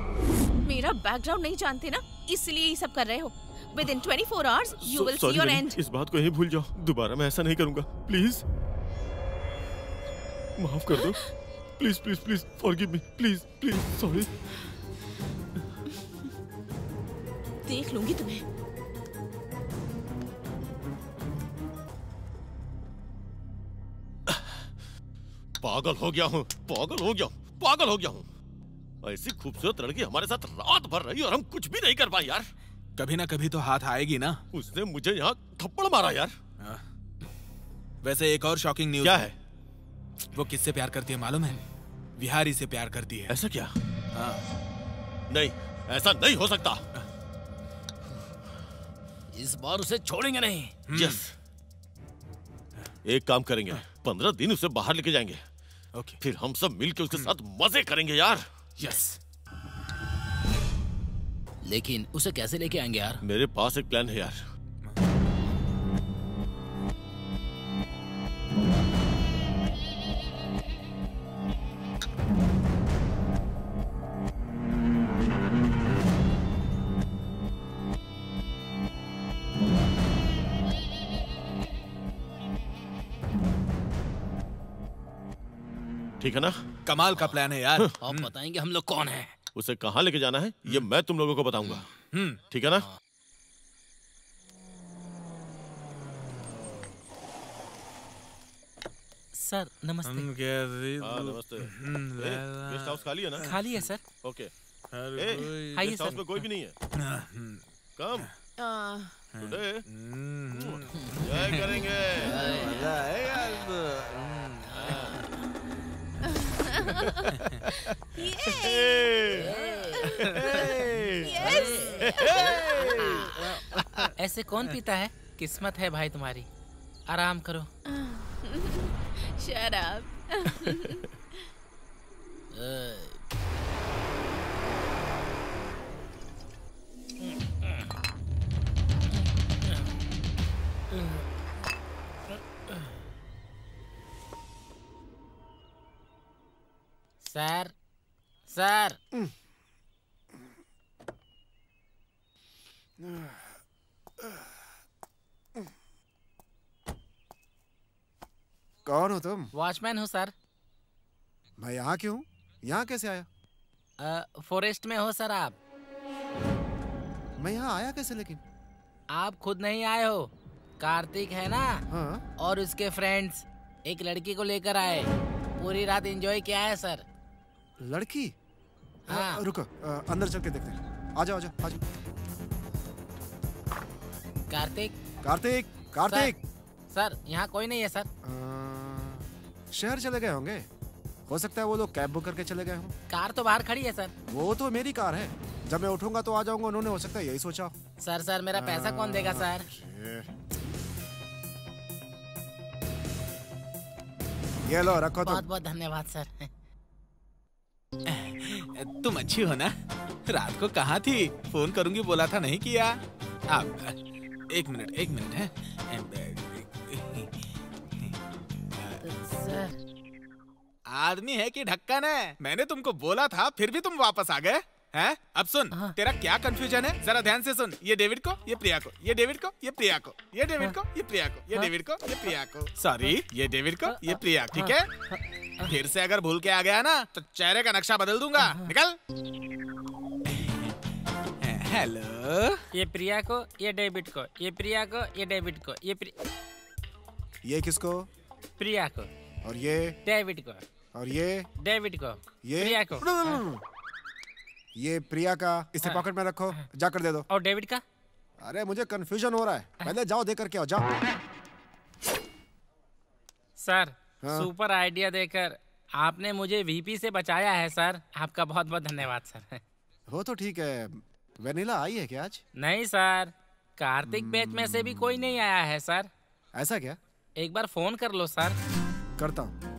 मेरा बैकग्राउंड नहीं जानते ना इसलिए ये सब कर रहे हो। Within 24 hours you will see your end इस बात को यहीं भूल जाओ। दोबारा मैं ऐसा नहीं करूँगा। प्लीज़ माफ़ कर दो। Please please please forgive me please please sorry देख लूँगी तुम्हें। पागल हो गया हूँ। पागल हो गया हूँ। पागल हो गया हूँ। ऐसी खूबसूरत लड़की हमारे साथ रात भर रही और हम कुछ भी नहीं कर पाए यार। कभी ना कभी तो हाथ आएगी ना। उसने मुझे यहाँ थप्पड़ मारा यार। वैसे एक और शॉकिंग न्यूज़ क्या है। वो किससे प्यार करती है मालूम है? विहारी से प्यार करती है। ऐसा क्या? हाँ। नहीं ऐसा नहीं हो सकता। इस बार उसे छोड़ेंगे नहीं। यस। एक काम करेंगे पंद्रह दिन उसे बाहर लेके जाएँगे। ओके। फिर हम सब मिलके उसके साथ मज़े करेंगे यार। यस लेकिन उसे कैसे लेके आएँगे यार? मेरे पास एक प्लान है यार। ठीक है ना? कमाल का प्लान है यार। आप बताएँगे हम लोग कौन है? उसे कहाँ लेके जाना है ये मैं तुम लोगों को बताऊँगा। ठीक है ना? सर नमस्ते। हाँ, नमस्ते। गेस्ट हाउस खाली है ना? खाली है सर। ओके। गेस्ट हाउस में कोई भी नहीं है। कम टुडे जय करेंगे। ऐसे कौन पीता है? किस्मत है भाई तुम्हारी। आराम करो। शराब सर सर। कौन हो तुम? वॉचमैन हूँ सर। मैं यहाँ क्यों यहाँ कैसे आया? अ, फॉरेस्ट में हो सर आप। मैं यहाँ आया कैसे लेकिन? आप खुद नहीं आए हो। कार्तिक है ना? हाँ। और उसके फ्रेंड्स एक लड़की को लेकर आए। पूरी रात एंजॉय किया है सर। लड़की? हाँ। रुको अंदर चल के देखते हैं। आ जाओ आ जाओ आ जाओ। कार्तिक? कार्तिक कार्तिक। सर सर यहाँ कोई नहीं है सर। शहर चले गए होंगे? हो सकता है वो लोग कैब बुक करके चले गए हों। कार तो बाहर खड़ी है सर। वो तो मेरी कार है। जब मैं उठूँगा तो आ जाऊँगा उन्होंने हो सकता है यही सोचा सर सर मेरा पैसा कौन देगा सर? ये लो रखो बहुत बहुत धन्यवाद सर। तुम अच्छी हो ना? रात को कहा थी? फ़ोन करूँगी बोला था नहीं किया। आप एक मिनट एक मिनट है? आदमी है कि ढक्कन है? मैंने तुमको बोला था फिर भी तुम वापस आ गए? हैं अब सुन हाँ। तेरा क्या कंफ्यूजन है जरा ध्यान से सुन ये डेविड को ये प्रिया को ये डेविड को ये प्रिया को ये डेविड को ये प्रिया को ये डेविड को ये प्रिया को सॉरी ये डेविड को ये प्रिया ठीक है फिर से अगर भूल के आ गया ना तो चेहरे का नक्शा बदल दूँगा निकल हेलो ये प्रिया को ये डेविड को ये प्रिया को ये डेविड को ये प्रि... ये किसको प्रिया को और ये डेविड को और ये डेविड को ये प्रिया को ये प्रिया का इसे पॉकेट में रखो जाकर दे दो। और डेविड का? अरे मुझे कंफ्यूजन हो रहा है। पहले जाओ दे करके आओ जाओ। सर हाँ। सुपर आइडिया देकर आपने मुझे वीपी से बचाया है सर। आपका बहुत बहुत धन्यवाद सर। वो तो ठीक है। वेनिला आई है क्या आज? नहीं सर। कार्तिक बैच में से भी कोई नहीं आया है सर। ऐसा क्या? एक बार फ़ोन कर लो सर। करता हूँ।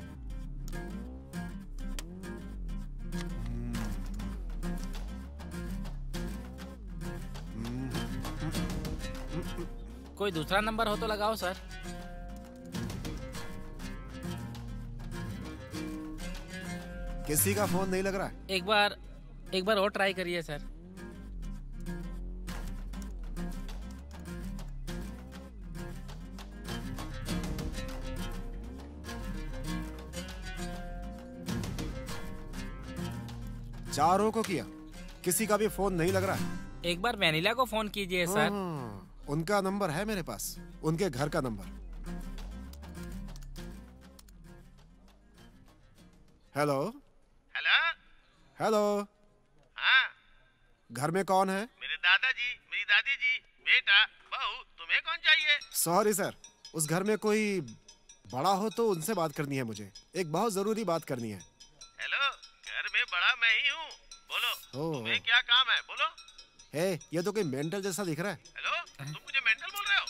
कोई दूसरा नंबर हो तो लगाओ सर। किसी का फ़ोन नहीं लग रहा है? एक बार एक बार और ट्राई करिए सर। चारों को किया। किसी का भी फ़ोन नहीं लग रहा है। एक बार वेनिला को फ़ोन कीजिए सर। हाँ, उनका नंबर है मेरे पास। उनके घर का नंबर। हेलो? हेलो? हेलो? हाँ। घर में कौन है? मेरे दादाजी मेरी दादी जी बेटा बहू तुम्हें कौन चाहिए? सॉरी सर उस घर में कोई बड़ा हो तो उनसे बात करनी है मुझे। एक बहुत ज़रूरी बात करनी है। हेलो? घर में बड़ा मैं ही हूँ। बोलो। तुम्हें क्या काम है? बोलो। हे ये तो कोई मेंटल जैसा दिख रहा है। हेलो तुम मुझे मेंटल बोल रहे हो?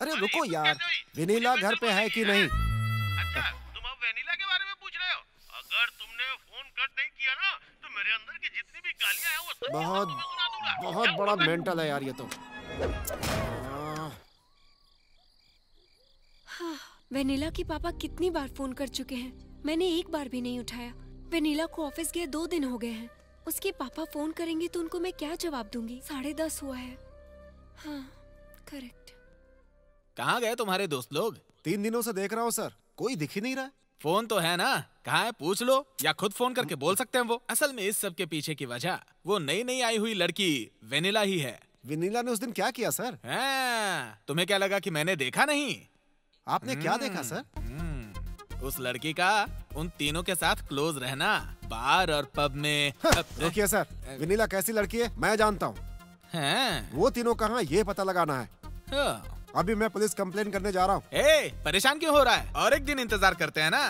अरे रुको यार विनीला घर पे है कि नहीं? अच्छा तुम अब वेनिला के बारे में पूछ रहे हो? अगर तुमने फ़ोन कट नहीं किया ना तो मेरे अंदर की जितनी भी गालियाँ हैं वो सब बहुत बहुत बड़ा मेंटल है यार ये तो। हाँ, वेनिला के पापा कितनी बार फ़ोन कर चुके हैं। मैंने एक बार भी नहीं उठाया। वेनिला को ऑफ़िस गए दो दिन हो गए हैं। उसके पापा फ़ोन करेंगे तो उनको मैं क्या जवाब दूँगी? साढ़े दस हुआ है। हाँ करेक्ट कहाँ गए तुम्हारे दोस्त लोग? तीन दिनों से देख रहा हूँ सर। कोई दिख ही नहीं रहा फ़ोन तो है ना? कहा है? पूछ लो। या खुद फ़ोन करके बोल सकते हैं वो। असल में इस सब के पीछे की वजह वो नई नई आई हुई लड़की वेनिला ही है। विनीला ने उस दिन क्या किया सर? हाँ, तुम्हें क्या लगा कि मैंने देखा नहीं? आपने क्या देखा सर? उस लड़की का उन तीनों के साथ क्लोज रहना बार और पब में। रुकिए सर विनीला कैसी लड़की है मैं जानता हूँ। हैं? वो तीनों कहाँ ये पता लगाना है। हाँ। अभी मैं पुलिस कंप्लेन करने जा रहा हूँ। परेशान क्यों हो रहा है? और एक दिन इंतज़ार करते हैं ना।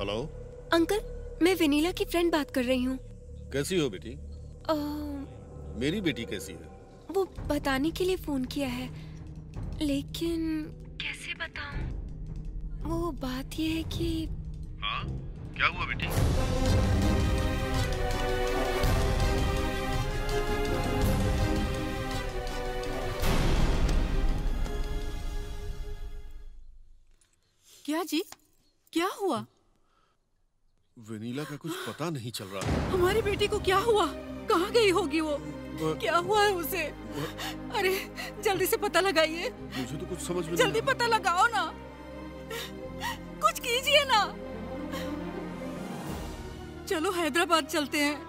हेलो? अंकल मैं विनीला की फ्रेंड बात कर रही हूँ। कैसी हो बेटी? मेरी बेटी कैसी है? वो बताने के लिए फ़ोन किया है। लेकिन कैसे बताऊँ? वो बात ये है कि हाँ? क्या हुआ बेटी? क्या जी? क्या हुआ? वेनिला का कुछ पता नहीं चल रहा। हमारी बेटी को क्या हुआ? कहाँ गई होगी वो? वो- क्या हुआ है उसे? अरे जल्दी से पता लगाइए। मुझे तो कुछ समझ में जल्दी पता लगाओ ना। कुछ कीजिए ना। चलो हैदराबाद चलते हैं।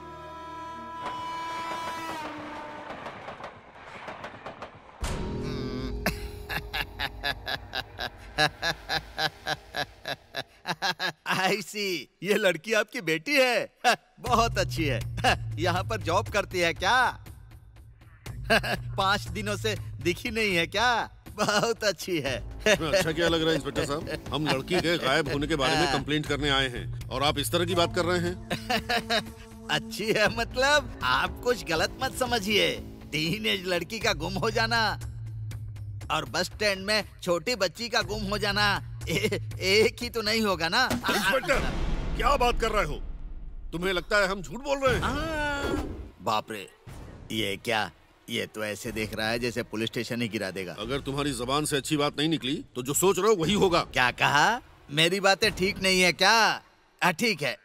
सी ये लड़की आपकी बेटी है। बहुत अच्छी है। यहाँ पर जॉब करती है क्या? पाँच दिनों से दिखी नहीं है क्या? बहुत अच्छी है। अच्छा क्या लग रहा है इंस्पेक्टर साहब? हम लड़की के गायब होने के बारे में कंप्लेंट करने आए हैं और आप इस तरह की बात कर रहे हैं? अच्छी है मतलब आप कुछ गलत मत समझिए। टीन एज लड़की का गुम हो जाना और बस स्टैंड में छोटी बच्ची का गुम हो जाना ए, एक ही तो नहीं होगा ना? इंस्पेक्टर क्या बात कर रहे हो? तुम्हें लगता है हम झूठ बोल रहे हैं। बाप रे ये क्या ये तो ऐसे देख रहा है जैसे पुलिस स्टेशन ही गिरा देगा। अगर तुम्हारी जबान से अच्छी बात नहीं निकली तो जो सोच रहे हो वही होगा। क्या कहा? मेरी बातें ठीक नहीं है क्या? ठीक है।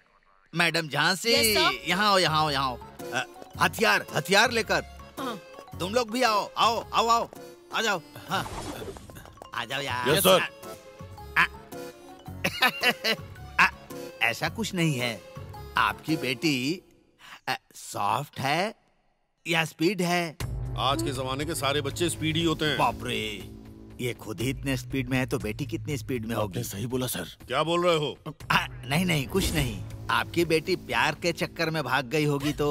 मैडम झांसी Yes, यहाँ आओ यहाँ आओ यहाँ अ, हथियार हथियार लेकर। तुम लोग भी आओ आओ आओ आओ। आ जाओ। हाँ। आ जाओ यार। Yes, sir. आ, ऐसा कुछ नहीं है। आपकी बेटी सॉफ्ट है या स्पीड है? आज के जमाने के सारे बच्चे स्पीड ही होते हैं। बाप रे ये खुद ही इतने स्पीड में है तो बेटी कितनी स्पीड में होगी? सही बोला सर। क्या बोल रहे हो? आ, नहीं नहीं कुछ नहीं। आपकी बेटी प्यार के चक्कर में भाग गई होगी तो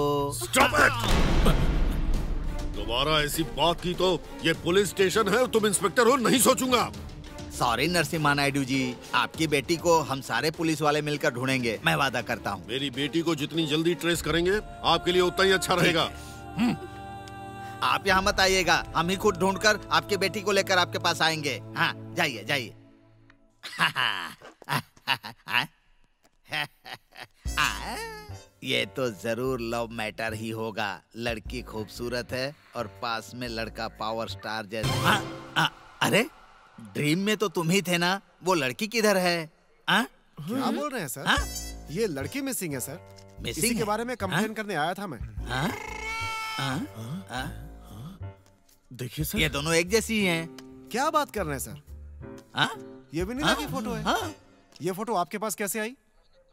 दोबारा ऐसी बात की तो ये पुलिस स्टेशन है तुम इंस्पेक्टर हो नहीं सोचूँगा। सॉरी नरसिम्हा नायडू जी। आपकी बेटी को हम सारे पुलिस वाले मिलकर ढूंढेंगे। मैं वादा करता हूँ। मेरी बेटी को जितनी जल्दी ट्रेस करेंगे आपके लिए उतना ही अच्छा रहेगा। आप यहाँ मत आइएगा। हम ही खुद ढूंढकर आपकी बेटी को लेकर आपके पास आएँगे। हाँ जाइए जाइए। ये तो ज़रूर लव मैटर ही होगा। लड़की खूबसूरत है और पास में लड़का पावर स्टार जैसा। आ, आ, अरे ड्रीम में तो तुम ही थे ना। वो लड़की किधर है? आ? क्या बोल रहे हैं सर? हाँ? ये लड़की मिसिंग है सर। मिसिंग इसी के बारे में कंप्लेन करने आया था मैं। हाँ? हाँ? हाँ? देखिए सर ये दोनों एक जैसी ही हैं क्या बात कर रहे हैं सर हाँ? ये विनीला की फ़ोटो है हाँ? ये फ़ोटो आपके पास कैसे आई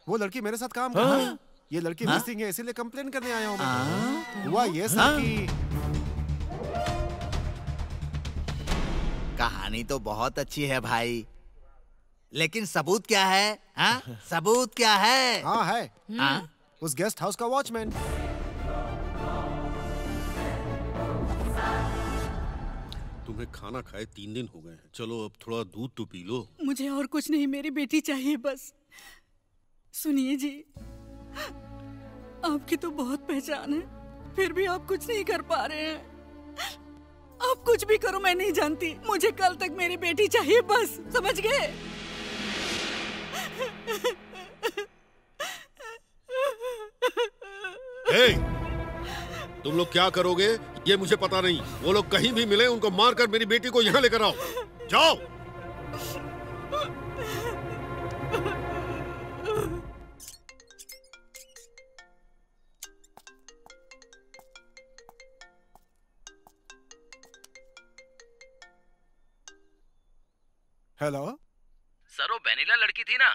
वो लड़की मेरे साथ काम कर हाँ? रही है ये लड़की हाँ? मिसिंग है इसीलिए कंप्लेन करने आया हूँ हाँ? हुआ ये सर हाँ? कि कहानी तो बहुत अच्छी है भाई लेकिन सबूत क्या है हाँ? सबूत क्या है हाँ है हाँ? उस गेस्ट हाउस का वॉचमैन तुम्हें खाना खाए तीन दिन हो गए हैं। चलो अब थोड़ा दूध तो पी लो। मुझे और कुछ नहीं मेरी बेटी चाहिए बस। सुनिए जी आपकी तो बहुत पहचान है फिर भी आप कुछ नहीं कर पा रहे हैं। आप कुछ भी करो मैं नहीं जानती। मुझे कल तक मेरी बेटी चाहिए बस समझ गए? हे! तुम लोग क्या करोगे? ये मुझे पता नहीं। वो लोग कहीं भी मिले उनको मारकर मेरी बेटी को यहाँ लेकर आओ। जाओ! हेलो सर वो वेनिला लड़की थी ना।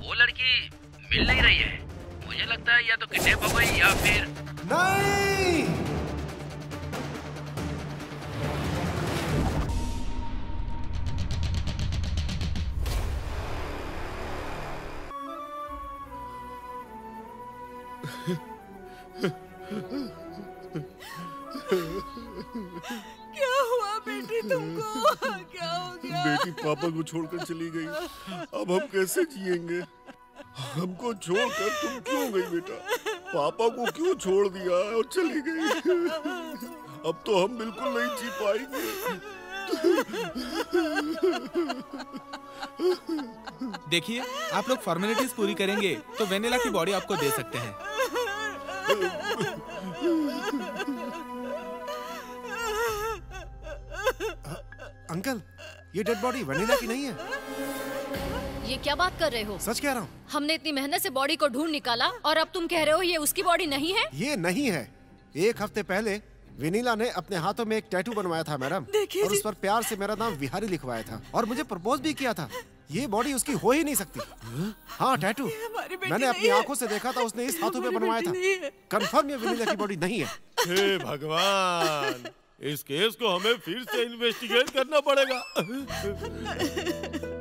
वो लड़की मिल नहीं रही है। मुझे लगता है या तो किडनैप हो गई या फिर नहीं! क्या हुआ बेटी तुमको? क्या हो गया? बेटी पापा को छोड़कर चली गई। अब हम कैसे जिएँगे? हमको छोड़कर तुम क्यों गई बेटा? पापा को क्यों छोड़ दिया और चली गई? अब तो हम बिल्कुल नहीं जी पाएँगे। देखिए आप लोग फॉर्मेलिटीज पूरी करेंगे तो वेनिला की बॉडी आपको दे सकते हैं। अंकल ये डेड बॉडी वनीला की नहीं है। ये क्या बात कर रहे हो? सच कह रहा हूँ। हमने इतनी मेहनत से बॉडी को ढूंढ निकाला और अब तुम कह रहे हो ये उसकी बॉडी नहीं है? ये नहीं है। एक हफ़्ते पहले विनीला ने अपने हाथों में एक टैटू बनवाया था मैडम। और उस पर प्यार से मेरा नाम विहारी लिखवाया था और मुझे प्रपोज भी किया था। ये बॉडी उसकी हो ही नहीं सकती। हाँ टैटू मैंने अपनी। आँखों से देखा था उसने इस हाथों में बनवाया था। कंफर्म ये विनीला की बॉडी नहीं है। हे भगवान इस केस को हमें फिर से इन्वेस्टिगेट करना पड़ेगा।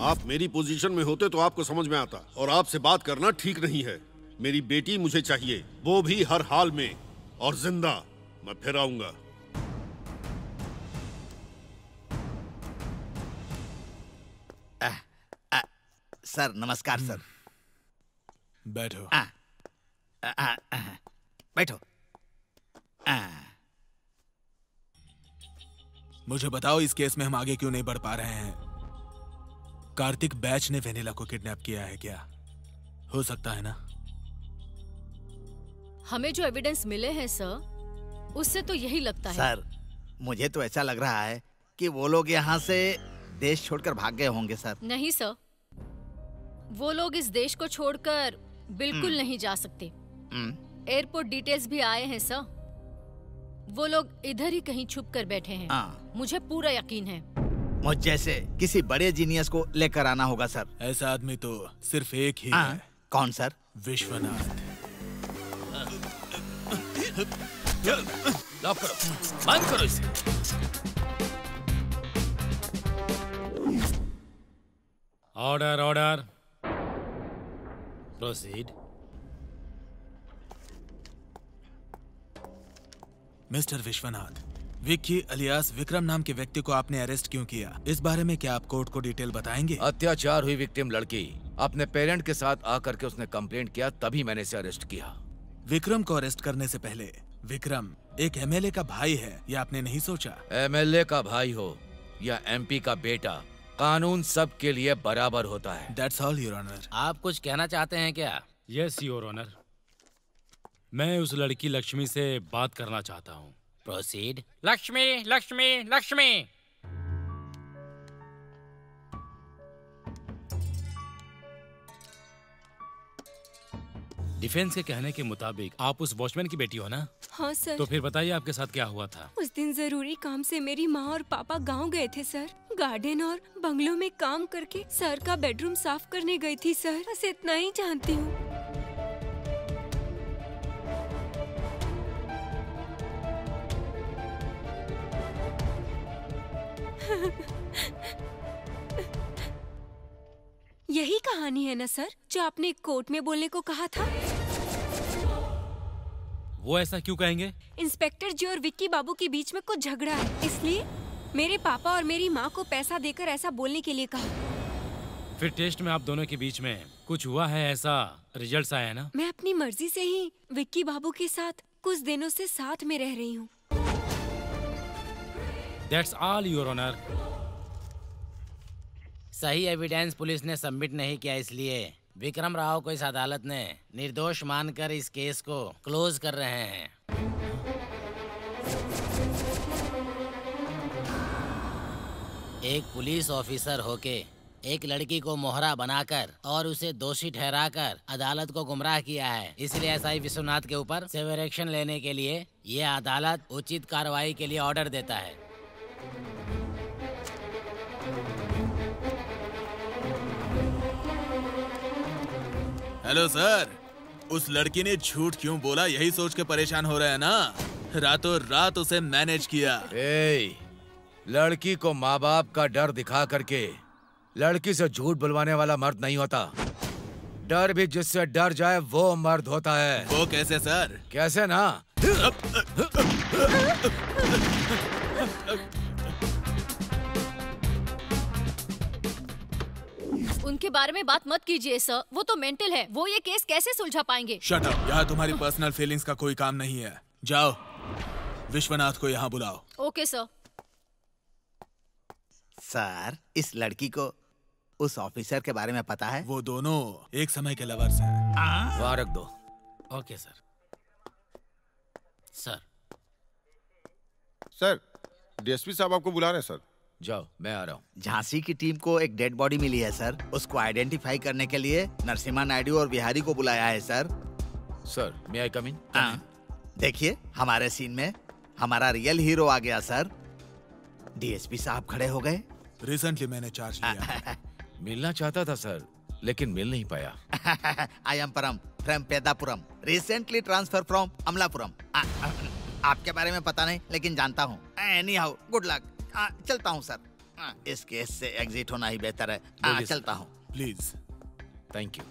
आप मेरी पोजीशन में होते तो आपको समझ में आता और आपसे बात करना ठीक नहीं है। मेरी बेटी मुझे चाहिए वो भी हर हाल में। और ज़िंदा मैं फिर आऊँगा। सर नमस्कार सर। बैठो। आ, आ, आ, आ, बैठो। आ, मुझे बताओ इस केस में हम आगे क्यों नहीं बढ़ पा रहे हैं? कार्तिक बैच ने वेनिला को किडनैप किया है क्या? हो सकता है ना? हमें जो एविडेंस मिले हैं सर उससे तो यही लगता है। सर मुझे तो ऐसा लग रहा है कि वो लोग यहाँ से देश छोड़कर भाग गए होंगे सर नहीं सर वो लोग इस देश को छोड़कर बिल्कुल हम्म। नहीं जा सकते। हम्म, एयरपोर्ट डिटेल्स भी आए हैं सर वो लोग इधर ही कहीं छुप कर बैठे हैं। हाँ। मुझे पूरा यकीन है। मुझ जैसे किसी बड़े जीनियस को लेकर आना होगा सर। ऐसा आदमी तो सिर्फ़ एक ही हाँ, है। कौन सर? विश्वनाथ। लॉक करो। बंद करो इसे। Order order. Proceed. Mister Vishwanath Vicky alias Vikram नाम के व्यक्ति को आपने अरेस्ट क्यों किया? इस बारे में क्या आप कोर्ट को डिटेल बताएँगे? अत्याचार हुई विक्टिम लड़की। अपने पेरेंट के साथ आकर के उसने कंप्लेंट किया तभी मैंने इसे अरेस्ट किया। विक्रम को अरेस्ट करने से पहले विक्रम एक एमएलए का भाई है या आपने नहीं सोचा? एमएलए का भाई हो या एमपी का बेटा कानून सबके लिए बराबर होता है। दैट्स ऑल योर ऑनर आप कुछ कहना चाहते हैं क्या? यस योर ऑनर मैं उस लड़की लक्ष्मी से बात करना चाहता हूँ। प्रोसीड लक्ष्मी लक्ष्मी लक्ष्मी डिफेंस के कहने के मुताबिक आप उस वॉचमैन की बेटी हो ना? हाँ सर। तो फिर बताइए आपके साथ क्या हुआ था? उस दिन ज़रूरी काम से मेरी माँ और पापा गाँव गए थे सर। गार्डन और बंगलों में काम करके सर का बेडरूम साफ़ करने गई थी सर। बस इतना ही जानती हूँ। यही कहानी है ना सर? जो आपने कोर्ट में बोलने को कहा था? वो ऐसा क्यों कहेंगे? इंस्पेक्टर जी और विक्की बाबू के बीच में कुछ झगड़ा है। इसलिए मेरे पापा और मेरी माँ को पैसा देकर ऐसा बोलने के लिए कहा। फिर टेस्ट में आप दोनों के बीच में कुछ हुआ है ऐसा रिज़ल्ट आया है ना? मैं अपनी मर्ज़ी से ही विक्की बाबू के साथ कुछ दिनों से साथ में रह रही हूँ। दैट्स ऑल योर ऑनर सही एविडेंस पुलिस ने सबमिट नहीं किया इसलिए। विक्रम राव को इस अदालत ने निर्दोष मानकर इस केस को क्लोज कर रहे हैं। एक पुलिस ऑफिसर होके एक लड़की को मोहरा बनाकर और उसे दोषी ठहराकर अदालत को गुमराह किया है। इसलिए एसआई विश्वनाथ के ऊपर सेवर एक्शन लेने के लिए ये अदालत उचित कार्रवाई के लिए ऑर्डर देता है। हेलो सर उस लड़की ने झूठ क्यों बोला यही सोच के परेशान हो रहे हैं ना रातों रात उसे मैनेज किया ए, लड़की को माँ बाप का डर दिखा करके लड़की से झूठ बुलवाने वाला मर्द नहीं होता डर भी जिससे डर जाए वो मर्द होता है वो कैसे सर कैसे ना उनके बारे में बात मत कीजिए सर। वो तो मेंटल है। वो ये केस कैसे सुलझा पाएँगे? शट अप यहाँ तुम्हारी पर्सनल फीलिंग्स का कोई काम नहीं है। जाओ। विश्वनाथ को यहाँ बुलाओ। ओके सर सर इस लड़की को उस ऑफिसर के बारे में पता है? वो दोनों एक समय के लवर्स हैं। वहाँ रख दो okay sir sir sir DSP साहब आपको बुला रहे हैं सर जाओ मैं आ रहा हूँ। झांसी की टीम को एक डेड बॉडी मिली है सर। उसको आइडेंटिफाई करने के लिए नरसिम्हा नायडू और बिहारी को बुलाया है sir. Sir may I come इन देखिए हमारे सीन में हमारा रियल हीरो आ गया सर। डीएसपी साहब खड़े हो गए। रिसेंटली मैंने चार्ज लिया। मिलना चाहता था सर लेकिन मिल नहीं पाया। I am Param from Peddapuram recently transfer from Amalapuram आपके बारे में पता नहीं लेकिन जानता हूँ। एनी हाउ गुड लक चलता हूँ सर। इस केस से एग्जिट होना ही बेहतर है। हाँ, बोलिए, सर। चलता हूँ। Please thank you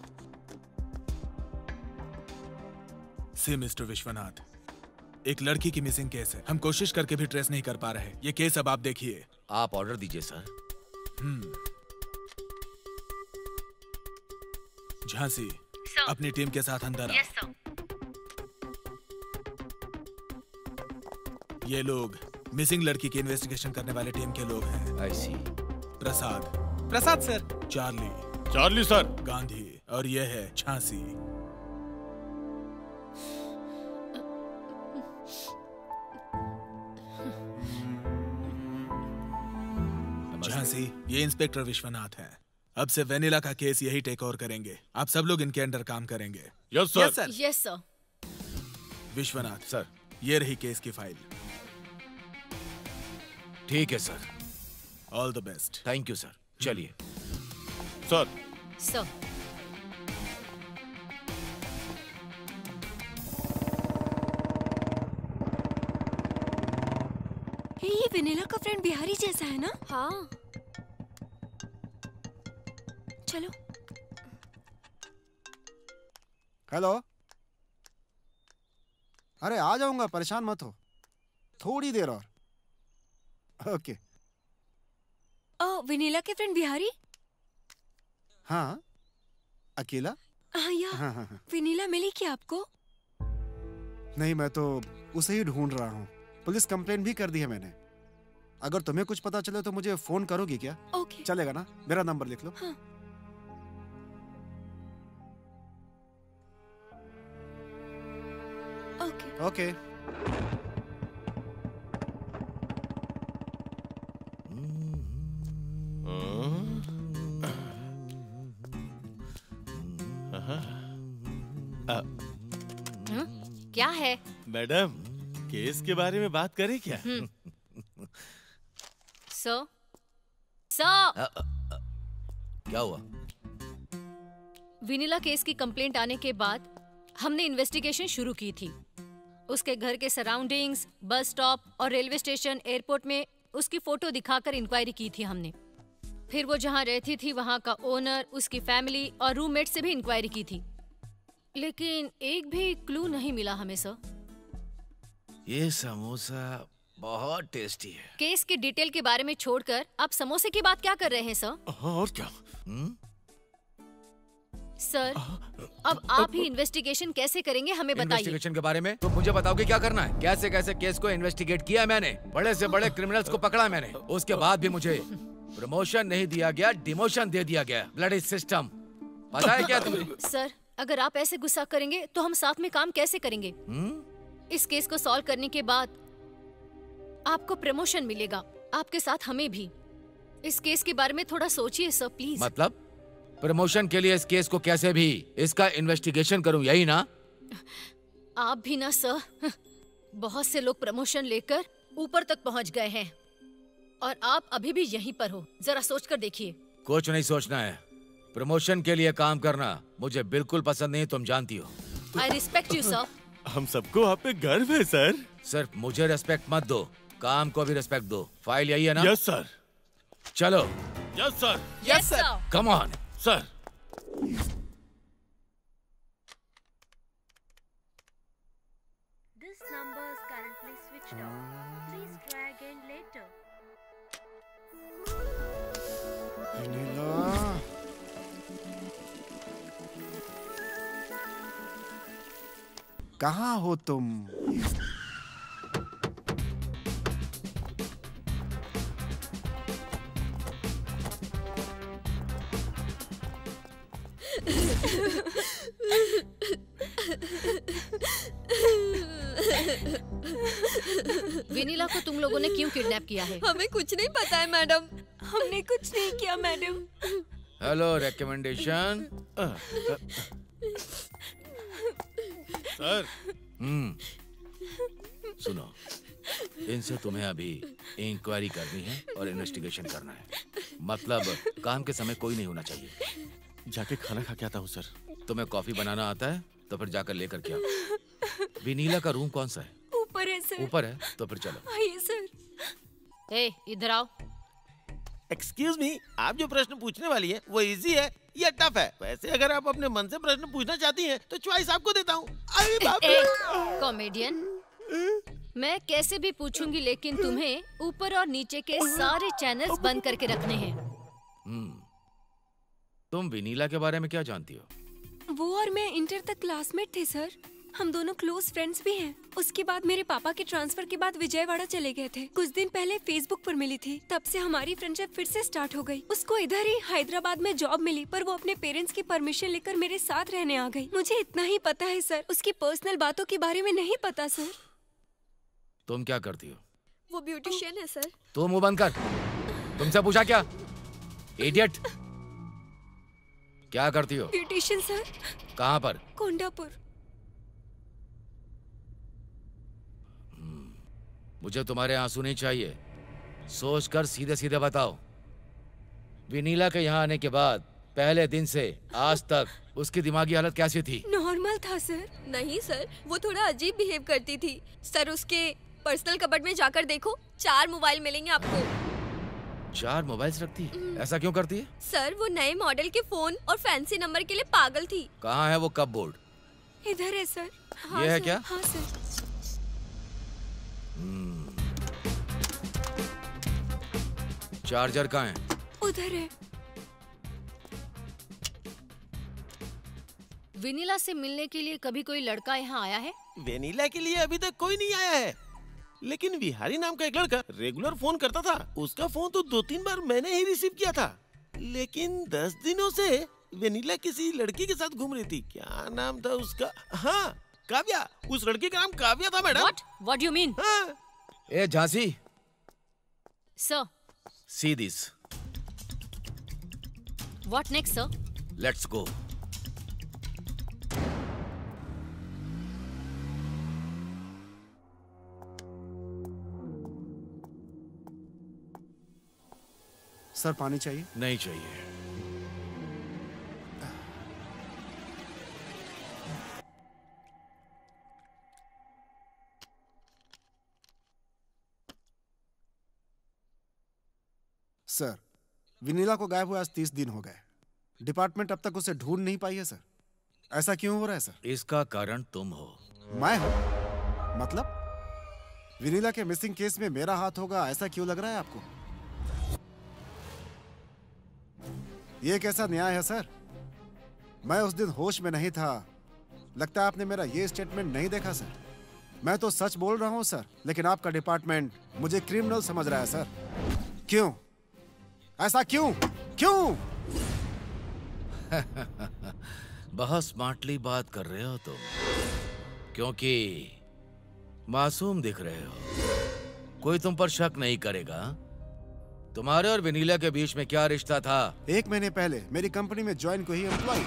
see mister Vishwanath एक लड़की की मिसिंग केस है। हम कोशिश करके भी ट्रेस नहीं कर पा रहे ये केस अब आप देखिए। आप ऑर्डर दीजिए सर। हम्म। झांसी अपनी टीम के साथ अंदर आओ। ये लोग मिसिंग लड़की की इन्वेस्टिगेशन करने वाले टीम के लोग हैं। I see Prasad. Prasad sir Charlie. Charlie sir Gandhi. और ये है झांसी। झांसी ये इंस्पेक्टर विश्वनाथ हैं। अब से वेनिला का केस यही टेक ओवर करेंगे। आप सब लोग इनके अंडर काम करेंगे। Yes Yes, sir. Yes sir Vishwanath sir ये रही केस की फ़ाइल ठीक है sir. All the best thank you sir चलिए। सर सर ये वेनिला का फ्रेंड बिहारी जैसा है ना? हाँ। चलो। हेलो अरे आ जाऊँगा परेशान मत हो। थोड़ी देर और। ओके ओ वेनिला के फ्रेंड बिहारी? हाँ। अकेला? हाँ या हाँ हाँ हाँ। वेनिला मिली क्या आपको? नहीं मैं तो उसे ही ढूंढ रहा हूँ। पुलिस कंप्लेन भी कर दी है मैंने। अगर तुम्हें कुछ पता चले तो मुझे फ़ोन करोगी क्या? ओके चलेगा ना? मेरा नंबर लिख लो। हाँ। ओके ओके क्या है? मैडम केस के बारे में बात करें क्या? सर सर क्या हुआ? विनीला केस की कंप्लेंट आने के बाद हमने इन्वेस्टिगेशन शुरू की थी। उसके घर के सराउंडिंग्स बस स्टॉप और रेलवे स्टेशन एयरपोर्ट में उसकी फ़ोटो दिखाकर इंक्वायरी की थी हमने। फिर वो जहाँ रहती थी वहाँ का ओनर उसकी फैमिली और रूममेट से भी इंक्वायरी की थी। लेकिन एक भी क्लू नहीं मिला हमें सर ये समोसा बहुत टेस्टी है। केस की डिटेल के बारे में छोड़कर आप समोसे की बात क्या कर रहे हैं सर हाँ और क्या? हम्म? सर अब आप ही इन्वेस्टिगेशन कैसे करेंगे हमें बताइए। इन्वेस्टिगेशन के बारे में? तो मुझे बताओगे क्या करना है? कैसे कैसे केस को इन्वेस्टिगेट किया मैंने? बड़े से बड़े क्रिमिनल्स को पकड़ा मैंने। उसके बाद भी मुझे प्रमोशन नहीं दिया गया डिमोशन दे दिया गया ब्लडी सिस्टम पता है क्या तुम्हें? सर अगर आप ऐसे गुस्सा करेंगे तो हम साथ में काम कैसे करेंगे? हम्म? इस केस को सॉल्व करने के बाद आपको प्रमोशन मिलेगा आपके साथ हमें भी। इस केस के बारे में थोड़ा सोचिए सर प्लीज़ मतलब? प्रमोशन के लिए इस केस को कैसे भी? इसका इन्वेस्टिगेशन करूँ यही ना? आप भी ना सर। बहुत से लोग प्रमोशन लेकर ऊपर तक पहुँच गए हैं। और आप अभी भी यहीं पर हो। जरा सोच कर देखिए। कुछ नहीं सोचना है। प्रमोशन के लिए काम करना मुझे बिल्कुल पसंद नहीं तुम जानती हो। आई रिस्पेक्ट यू सर हम सबको आप पे गर्व है सर। सिर्फ़ मुझे रेस्पेक्ट मत दो काम को भी रेस्पेक्ट दो। फ़ाइल यही है ना? यस सर चलो। Yes sir yes sir come on sir Neela कहाँ हो तुम? विनीला को तुम लोगों ने क्यों किडनैप किया है? हमें कुछ नहीं पता है मैडम। हमने कुछ नहीं किया मैडम। Hello recommendation sir. हम्म। सुनो इनसे तुम्हें अभी इंक्वायरी करनी है और इन्वेस्टिगेशन करना है। मतलब काम के समय कोई नहीं होना चाहिए। जाके खाना खा के आता हूँ सर। तुम्हें कॉफ़ी बनाना आता है तो फिर जाकर लेकर के आओ। विनीला का रूम कौन सा है? ऊपर है सर। ऊपर है? तो फिर चलो। आइए सर। ए इधर आओ। एक्सक्यूज मी आप जो प्रश्न पूछने वाली है वो इजी है या टफ है? वैसे अगर आप अपने मन से प्रश्न पूछना चाहती हैं तो चॉइस आपको देता हूँ। अरे बाप रे! कॉमेडियन मैं कैसे भी पूछूँगी लेकिन तुम्हें ऊपर और नीचे के सारे चैनल्स बंद करके रखने हैं। हम्म। तुम विनीला के बारे में क्या जानती हो? वो और मैं इंटर तक क्लासमेट थे सर। हम दोनों क्लोज फ्रेंड्स भी हैं। उसके बाद मेरे पापा के ट्रांसफ़र के बाद विजयवाड़ा चले गए थे। कुछ दिन पहले फेसबुक पर मिली थी। तब से हमारी फ्रेंडशिप फिर से स्टार्ट हो गई। उसको इधर ही हैदराबाद में जॉब मिली पर वो अपने पेरेंट्स की परमिशन लेकर मेरे साथ रहने आ गई। मुझे इतना ही पता है सर उसकी पर्सनल बातों के बारे में नहीं पता सर तुम क्या करती हो? वो ब्यूटिशियन है सर तू मुँह बंद कर। तुमसे पूछा क्या? इडियट क्या करती हो? ब्यूटिशियन सर कहाँ पर? कोंडापुर। मुझे तुम्हारे आँसू नहीं चाहिए। सोच कर सीधे सीधे बताओ। विनीला के यहाँ आने के बाद पहले दिन से आज तक उसकी दिमागी हालत कैसी थी? नॉर्मल था सर। नहीं सर। वो थोड़ा अजीब बिहेव करती थी। सर उसके पर्सनल कबर्ड में जाकर देखो। चार मोबाइल मिलेंगे आपको। चार मोबाइल्स रखती? है ऐसा क्यों करती है? सर वो नए मॉडल के फ़ोन और फैंसी नंबर के लिए पागल थी। कहाँ है वो कब बोर्ड इधर है सर। हाँ ये है सर, क्या? हाँ सर। चार्जर कहाँ है? उधर है। विनीला से मिलने के लिए कभी कोई लड़का यहाँ आया है? वेनिला के लिए अभी तक कोई नहीं आया है। लेकिन बिहारी नाम का एक लड़का रेगुलर फ़ोन करता था। उसका फ़ोन तो दो तीन बार मैंने ही रिसीव किया था। लेकिन दस दिनों से वेनिला किसी लड़की के साथ घूम रही थी। क्या नाम था उसका? हाँ काव्या। उस लड़की का नाम काव्या था madam. What what you mean a Jhansi. Sir see this. What next, sir? Let's go. Sir पानी चाहिए नहीं चाहिए सर विनीला को गायब हुए आज तीस दिन हो गए। डिपार्टमेंट अब तक उसे ढूंढ नहीं पाई है सर ऐसा क्यों हो रहा है सर इसका कारण तुम हो। मैं हूँ? मतलब? विनीला के मिसिंग केस में मेरा हाथ होगा ऐसा क्यों लग रहा है आपको? ये कैसा न्याय है सर मैं उस दिन होश में नहीं था। लगता है आपने मेरा ये स्टेटमेंट नहीं देखा सर मैं तो सच बोल रहा हूँ सर लेकिन आपका डिपार्टमेंट मुझे क्रिमिनल समझ रहा है सर क्यों? ऐसा क्यों? क्यों? बहुत स्मार्टली बात कर रहे हो तुम। क्योंकि मासूम दिख रहे हो। कोई तुम पर शक नहीं करेगा। तुम्हारे और विनीला के बीच में क्या रिश्ता था? एक महीने पहले मेरी कंपनी में ज्वाइन को ही एम्प्लॉय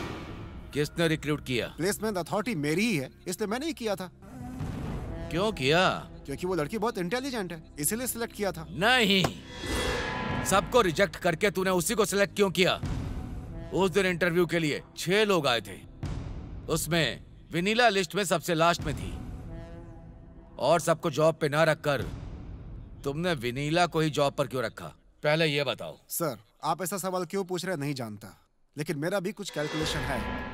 किसने रिक्रूट किया? प्लेसमेंट अथॉरिटी मेरी ही है इसलिए मैंने ही किया था। क्यों किया? क्योंकि वो लड़की बहुत इंटेलिजेंट है इसीलिए सिलेक्ट किया था। नहीं! सबको रिजेक्ट करके तूने उसी को सिलेक्ट क्यों किया? उस दिन इंटरव्यू के लिए छह लोग आए थे। उसमें विनीला लिस्ट में सबसे लास्ट में थी। और सबको जॉब पे ना रखकर तुमने विनीला को ही जॉब पर क्यों रखा? पहले ये बताओ। सर आप ऐसा सवाल क्यों पूछ रहे नहीं जानता। लेकिन मेरा भी कुछ कैलकुलेशन है।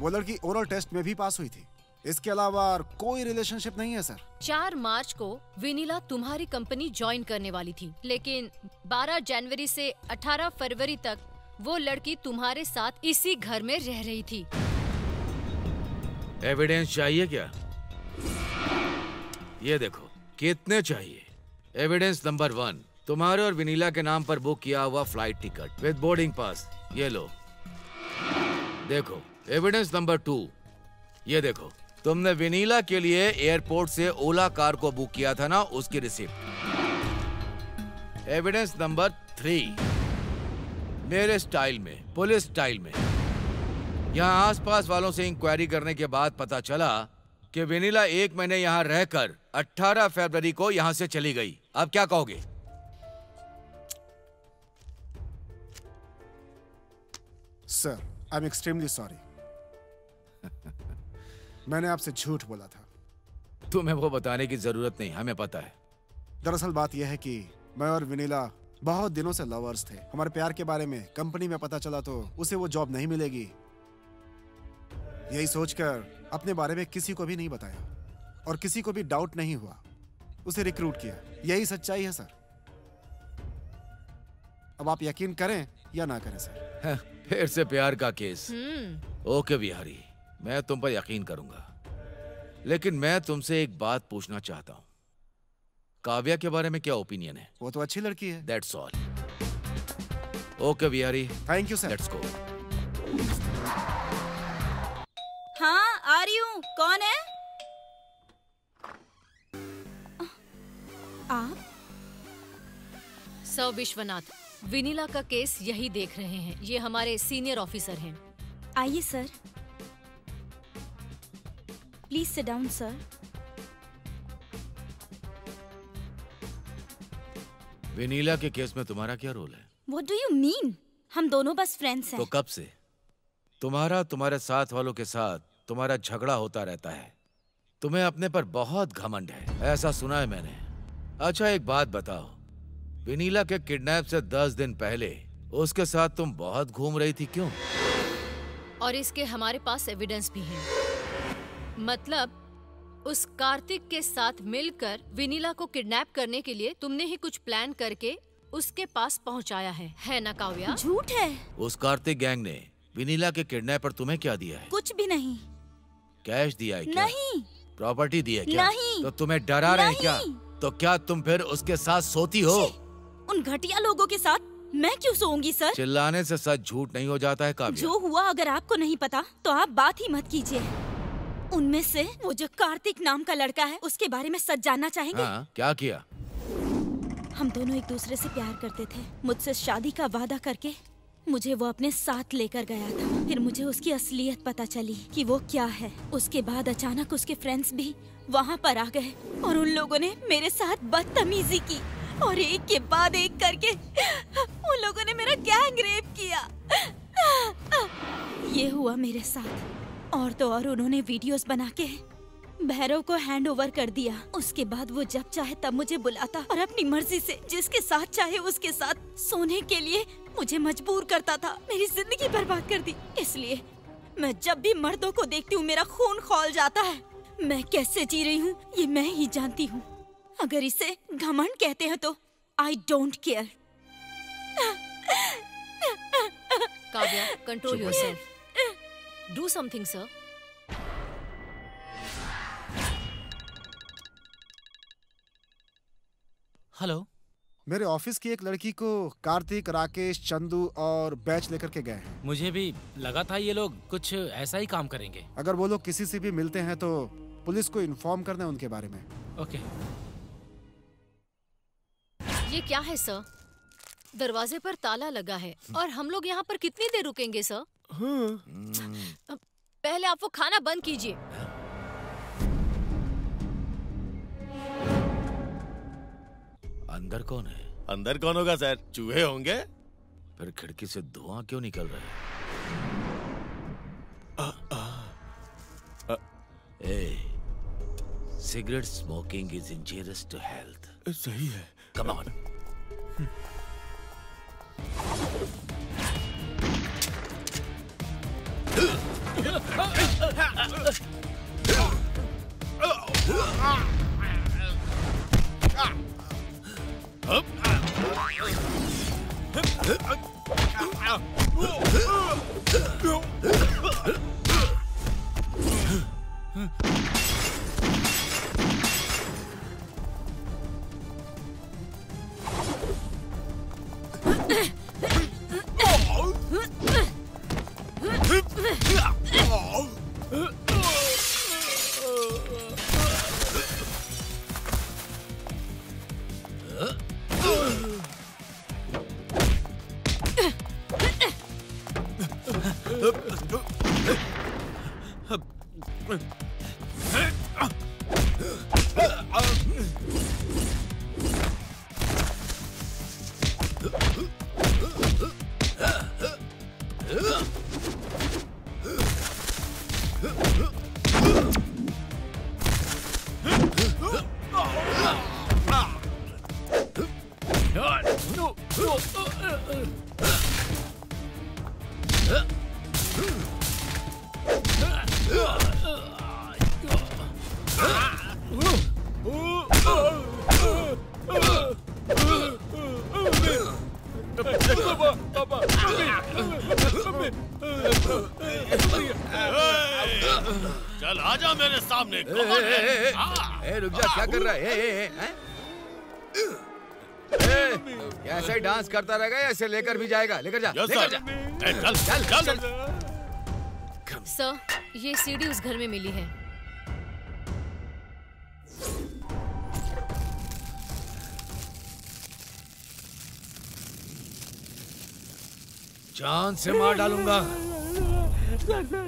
वो लड़की ओरल टेस्ट में भी पास हुई थी। इसके अलावा और कोई रिलेशनशिप नहीं है सर चार मार्च को विनीला तुम्हारी कंपनी ज्वाइन करने वाली थी। लेकिन 12 जनवरी से 18 फरवरी तक वो लड़की तुम्हारे साथ इसी घर में रह रही थी। एविडेंस चाहिए क्या? ये देखो कितने चाहिए? एविडेंस नंबर वन तुम्हारे और विनीला के नाम पर बुक किया हुआ flight ticket with boarding pass ये लो। देखो एविडेंस नंबर टू ये देखो तुमने विनीला के लिए एयरपोर्ट से ओला कार को बुक किया था ना, उसकी रिसिप्ट। एविडेंस नंबर थ्री मेरे स्टाइल में, पुलिस स्टाइल में। यहाँ आसपास वालों से इंक्वायरी करने के बाद पता चला कि विनीला एक महीने यहाँ रहकर 18 फरवरी को यहाँ से चली गई। अब क्या कहोगे? Sir I am extremely sorry मैंने आपसे झूठ बोला था। तुम्हें वो बताने की ज़रूरत नहीं हमें पता है। दरअसल बात यह है कि मैं और विनीला बहुत दिनों से लवर्स थे। हमारे प्यार के बारे में कंपनी में पता चला तो उसे वो जॉब नहीं मिलेगी। यही सोचकर अपने बारे में किसी को भी नहीं बताया और किसी को भी डाउट नहीं हुआ। उसे रिक्रूट किया। यही सच्चाई है सर अब आप यकीन करें या ना करें सर फिर से प्यार का केस। हम्म। ओके बिहारी। मैं तुम पर यकीन करूँगा। लेकिन मैं तुमसे एक बात पूछना चाहता हूँ। काव्या के बारे में क्या ओपिनियन है? वो तो अच्छी लड़की है। That's all okay Bihari. Thank you sir let's go हाँ आ रही हूँ। कौन है? आप सर विश्वनाथ विनीला का केस यही देख रहे हैं। ये हमारे सीनियर ऑफिसर हैं। आइए sir please sit down sir Vanilla के केस में तुम्हारा क्या रोल है? व्हाट डू यू मीन हम दोनों बस फ्रेंड्स हैं। तो कब से? तुम्हारा तुम्हारे साथ वालों के साथ तुम्हारा झगड़ा होता रहता है। तुम्हें अपने पर बहुत घमंड है। ऐसा सुना है मैंने। अच्छा एक बात बताओ। विनीला के किडनैप से दस दिन पहले उसके साथ तुम बहुत घूम रही थी क्यों? और इसके हमारे पास एविडेंस भी है। मतलब उस कार्तिक के साथ मिलकर विनीला को किडनैप करने के लिए तुमने ही कुछ प्लान करके उसके पास पहुँचाया है है ना काव्या? झूठ है। उस कार्तिक गैंग ने विनीला के किडनैप पर तुम्हें क्या दिया है? कुछ भी नहीं। कैश दिया है क्या? नहीं। प्रॉपर्टी दी है क्या? नहीं। तो तुम्हें डरा रहे क्या? तो क्या तुम फिर उसके साथ सोती हो? उन घटिया लोगों के साथ मैं क्यों सोऊँगी सर? चिल्लाने से सच झूठ नहीं हो जाता है काव्या। जो हुआ अगर आपको नहीं पता तो आप बात ही मत कीजिए। उनमें से वो जो कार्तिक नाम का लड़का है उसके बारे में सच जानना चाहेंगे? हाँ क्या किया? हम दोनों एक दूसरे से प्यार करते थे। मुझसे शादी का वादा करके मुझे वो अपने साथ लेकर गया था। फिर मुझे उसकी असलियत पता चली कि वो क्या है। उसके बाद अचानक उसके फ्रेंड्स भी वहाँ पर आ गए और उन लोगों ने मेरे साथ बदतमीजी की और एक के बाद एक करके उन लोगों ने मेरा गैंग रेप किया। ये हुआ मेरे साथ। और तो और उन्होंने वीडियोस बना के भैरव को हैंड ओवर कर दिया। उसके बाद वो जब चाहे तब मुझे बुलाता और अपनी मर्ज़ी से जिसके साथ चाहे उसके साथ सोने के लिए मुझे मजबूर करता था। मेरी ज़िंदगी बर्बाद कर दी। इसलिए मैं जब भी मर्दों को देखती हूँ मेरा खून खौल जाता है। मैं कैसे जी रही हूँ ये मैं ही जानती हूँ। अगर इसे घमंड कहते हैं तो I don't care Kavya control yourself do something sir hello मेरे ऑफ़िस की एक लड़की को कार्तिक राकेश चंदू और बैच लेकर के गए हैं। मुझे भी लगा था ये लोग कुछ ऐसा ही काम करेंगे। अगर वो लोग किसी से भी मिलते हैं तो पुलिस को इन्फॉर्म करना उनके बारे में। ओके ये क्या है सर दरवाजे पर ताला लगा है और हम लोग यहाँ पर कितनी देर रुकेंगे सर पहले आप वो खाना बंद कीजिए। अंदर कौन है? अंदर कौन होगा सर? चूहे होंगे। फिर खिड़की से धुआँ क्यों निकल रहा है? Cigarette smoking is injurious to health. सही है। कमान हम्म। Ugh! 으 करता रहेगा या इसे लेकर भी जाएगा? लेकर जा लेकर सर जा। ए, चल चल चल। चल। सर ये सीडी उस घर में मिली है। जान से मार डालूँगा।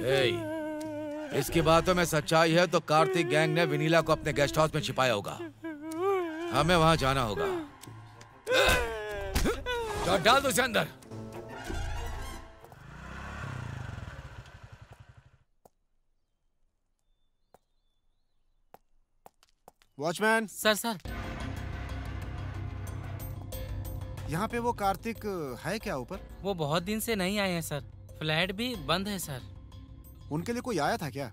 ए, इसकी बातों में सच्चाई है तो कार्तिक गैंग ने विनीला को अपने गेस्ट हाउस में छिपाया होगा। हमें वहाँ जाना होगा। तो डाल दो अंदर। Watchman sir sir. यहाँ पे वो कार्तिक है क्या ऊपर? वो बहुत दिन से नहीं आए हैं सर। फ्लैट भी बंद है सर। उनके लिए कोई आया था क्या?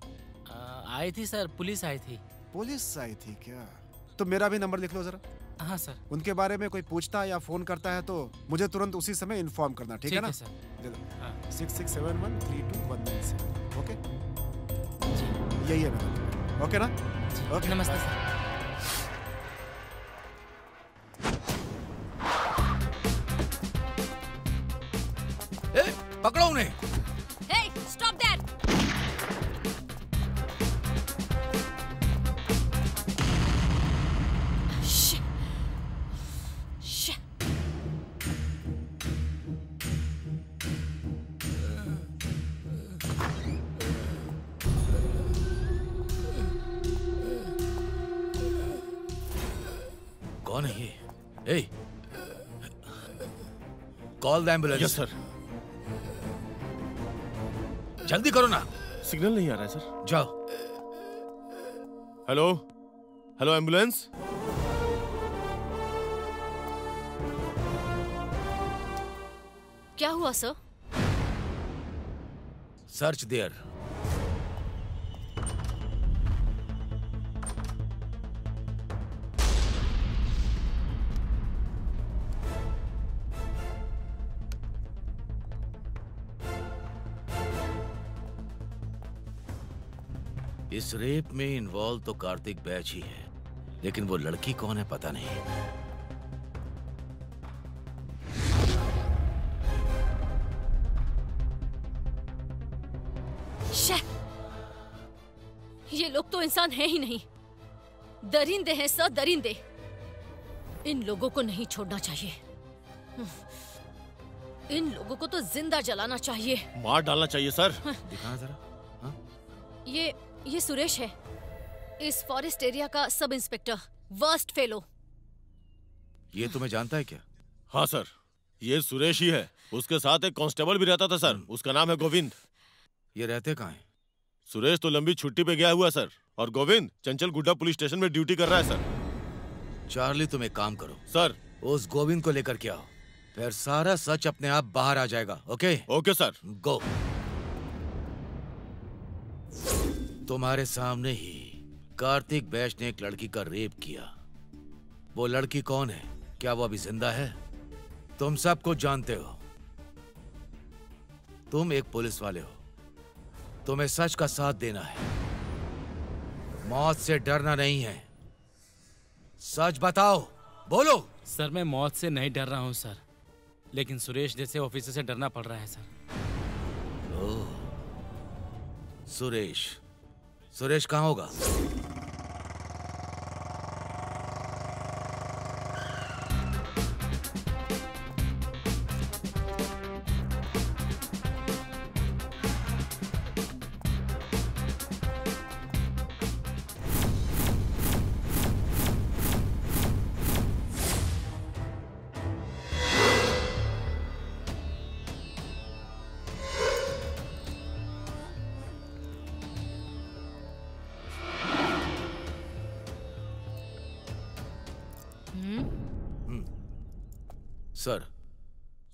आ, आई थी सर। पुलिस आई थी। पुलिस आई थी क्या? तो मेरा भी नंबर लिख लो जरा। हाँ सर। उनके बारे में कोई पूछता है या फ़ोन करता है तो मुझे तुरंत उसी समय इन्फॉर्म करना ठीक है ना? Sir. Six six seven one three two one nine seven okay यही है मेरा ओके ना? ओके नमस्ते सर। पकड़ो उन्हें। Call the ambulance yes sir जल्दी करो ना। सिग्नल नहीं आ रहा है सर जाओ। हेलो हेलो एंबुलेंस क्या हुआ सर सर्च देयर इस रेप में इन्वॉल्व तो कार्तिक बैच ही है लेकिन वो लड़की कौन है पता नहीं। ये लोग तो इंसान है ही नहीं। दरिंदे हैं सर दरिंदे। इन लोगों को नहीं छोड़ना चाहिए। इन लोगों को तो ज़िंदा जलाना चाहिए। मार डालना चाहिए सर। दिखा जरा। ये ये सुरेश है। इस फॉरेस्ट एरिया का सब इंस्पेक्टर वर्स्ट फेलो ये तुम्हें जानता है क्या? हाँ सर। ये सुरेश ही है। उसके साथ एक कांस्टेबल भी रहता था सर। उसका नाम है गोविंद। ये रहते कहाँ हैं? सुरेश तो लंबी छुट्टी पे गया हुआ सर। और गोविंद चंचल गुड्डा पुलिस स्टेशन में ड्यूटी कर रहा है सर। चार्ली तुम एक काम करो। सर। उस गोविंद को लेकर के आओ। फिर सारा सच अपने आप बाहर आ जाएगा ओके? Okay sir. गो तुम्हारे सामने ही कार्तिक बैश ने एक लड़की का रेप किया। वो लड़की कौन है? क्या वो अभी ज़िंदा है? तुम सब कुछ जानते हो। तुम एक पुलिस वाले हो। तुम्हें सच का साथ देना है। मौत से डरना नहीं है। सच बताओ। बोलो। सर मैं मौत से नहीं डर रहा हूँ सर। लेकिन सुरेश जैसे ऑफिसर से डरना पड़ रहा है सर। ओह, सुरेश सुरेश कहाँ होगा? सर,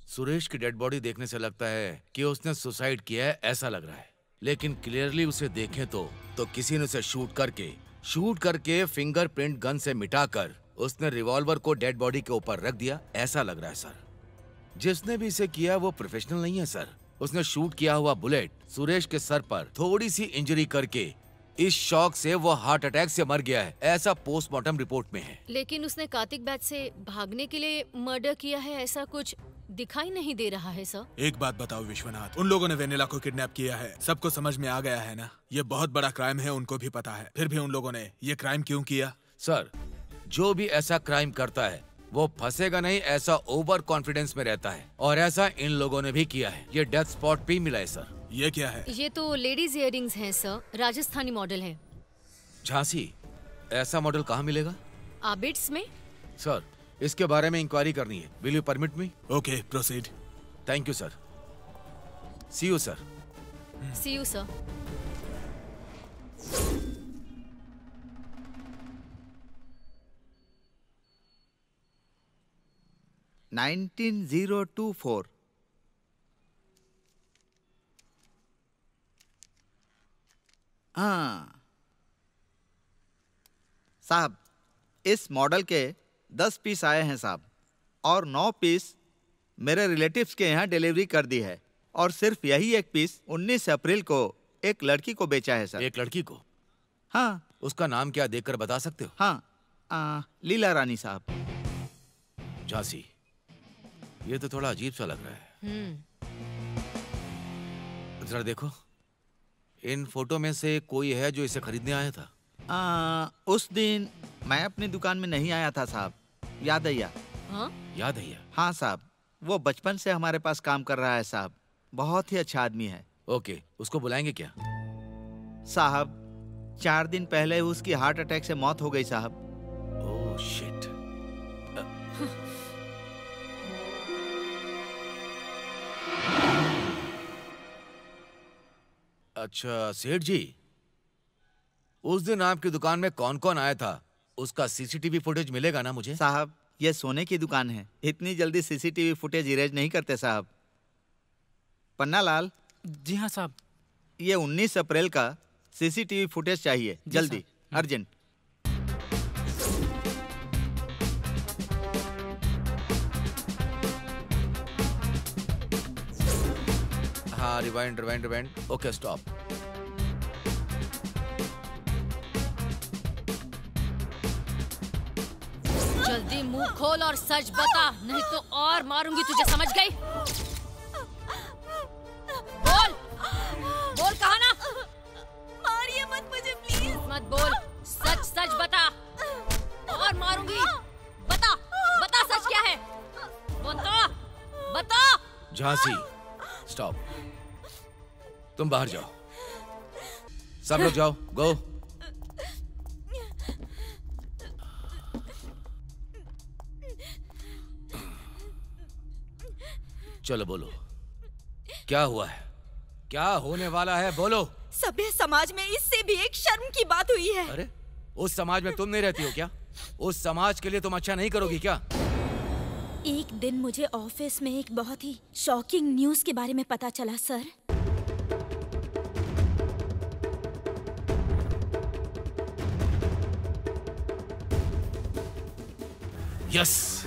सुरेश की डेड बॉडी देखने से लगता है कि उसने सुसाइड किया है, ऐसा लग रहा है। लेकिन क्लियरली उसे देखें तो तो किसी ने उसे शूट करके शूट करके फिंगरप्रिंट गन से मिटाकर उसने रिवॉल्वर को डेड बॉडी के ऊपर रख दिया, ऐसा लग रहा है, सर। जिसने भी इसे किया, वो प्रोफेशनल नहीं है, सर। उसने शूट किया हुआ बुलेट सुरेश के सर पर थोड़ी सी इंजरी करके इस शॉक से वो हार्ट अटैक से मर गया है। ऐसा पोस्टमार्टम रिपोर्ट में है। लेकिन उसने कार्तिक बैच से भागने के लिए मर्डर किया है ऐसा कुछ दिखाई नहीं दे रहा है सर? एक बात बताओ विश्वनाथ उन लोगों ने वेनिला को किडनैप किया है। सबको समझ में आ गया है ना? ये बहुत बड़ा क्राइम है उनको भी पता है। फिर भी उन लोगों ने ये क्राइम क्यों किया? सर जो भी ऐसा क्राइम करता है वो फंसेगा नहीं ऐसा ओवर कॉन्फिडेंस में रहता है। और ऐसा इन लोगों ने भी किया है। ये डेथ स्पॉट पे मिला है सर। ये क्या है? ये तो लेडीज़ इयरिंग्स हैं सर राजस्थानी मॉडल है। झांसी ऐसा मॉडल कहाँ मिलेगा? आबिट्स में? सर इसके बारे में इंक्वायरी करनी है। Will you permit me okay proceed thank you sir see you sir see you sir nineteen zero two four. हाँ। साहब इस मॉडल के दस पीस आए हैं साहब और नौ पीस मेरे रिलेटिव्स के यहाँ डिलीवरी कर दी है और सिर्फ़ यही एक पीस 19 अप्रैल को एक लड़की को बेचा है सर। एक लड़की को? हाँ। उसका नाम क्या देखकर बता सकते हो? हाँ। आ, लीला रानी साहब। झांसी ये तो थोड़ा अजीब सा लग रहा है। जरा देखो। इन फ़ोटो में से कोई है जो इसे खरीदने आया था? आ, उस दिन मैं अपनी दुकान में नहीं आया था साहब। याद अय्या हाँ? याद है हाँ साहब वो बचपन से हमारे पास काम कर रहा है साहब। बहुत ही अच्छा आदमी है। ओके उसको बुलाएँगे क्या? साहब चार दिन पहले उसकी हार्ट अटैक से मौत हो गई साहब। ओह शिट अच्छा सेठ जी। उस दिन आपकी दुकान में कौन कौन आया था? उसका सीसीटीवी फुटेज मिलेगा ना मुझे? साहब यह सोने की दुकान है। इतनी जल्दी सीसीटीवी फुटेज इरेज नहीं करते साहब। पन्ना लाल। जी हाँ साहब। ये 19 अप्रैल का सीसीटीवी फुटेज चाहिए। जल्दी अर्जेंट। हाँ rewind rewind rewind okay stop जल्दी मुँह खोल और सच बता नहीं तो और मारूँगी तुझे समझ गई? बोल। बोल कहा ना मारिए मत मुझे प्लीज़ मत बोल सच सच बता। और मारूँगी। बता बता सच क्या है। बता बता। झांसी स्टॉप तुम बाहर जाओ। सब लोग जाओ गो चलो बोलो क्या हुआ है? क्या होने वाला है? बोलो। सभ्य समाज में इससे भी एक शर्म की बात हुई है। अरे उस समाज में तुम नहीं रहती हो क्या? उस समाज के लिए तुम अच्छा नहीं करोगी क्या? एक दिन मुझे ऑफ़िस में एक बहुत ही शॉकिंग न्यूज़ के बारे में पता चला सर। यस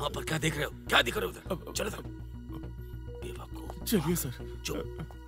वहाँ पर क्या देख रहे हो? क्या दिख रहे हो उधर? चलो सर। चलिए सर। चुप।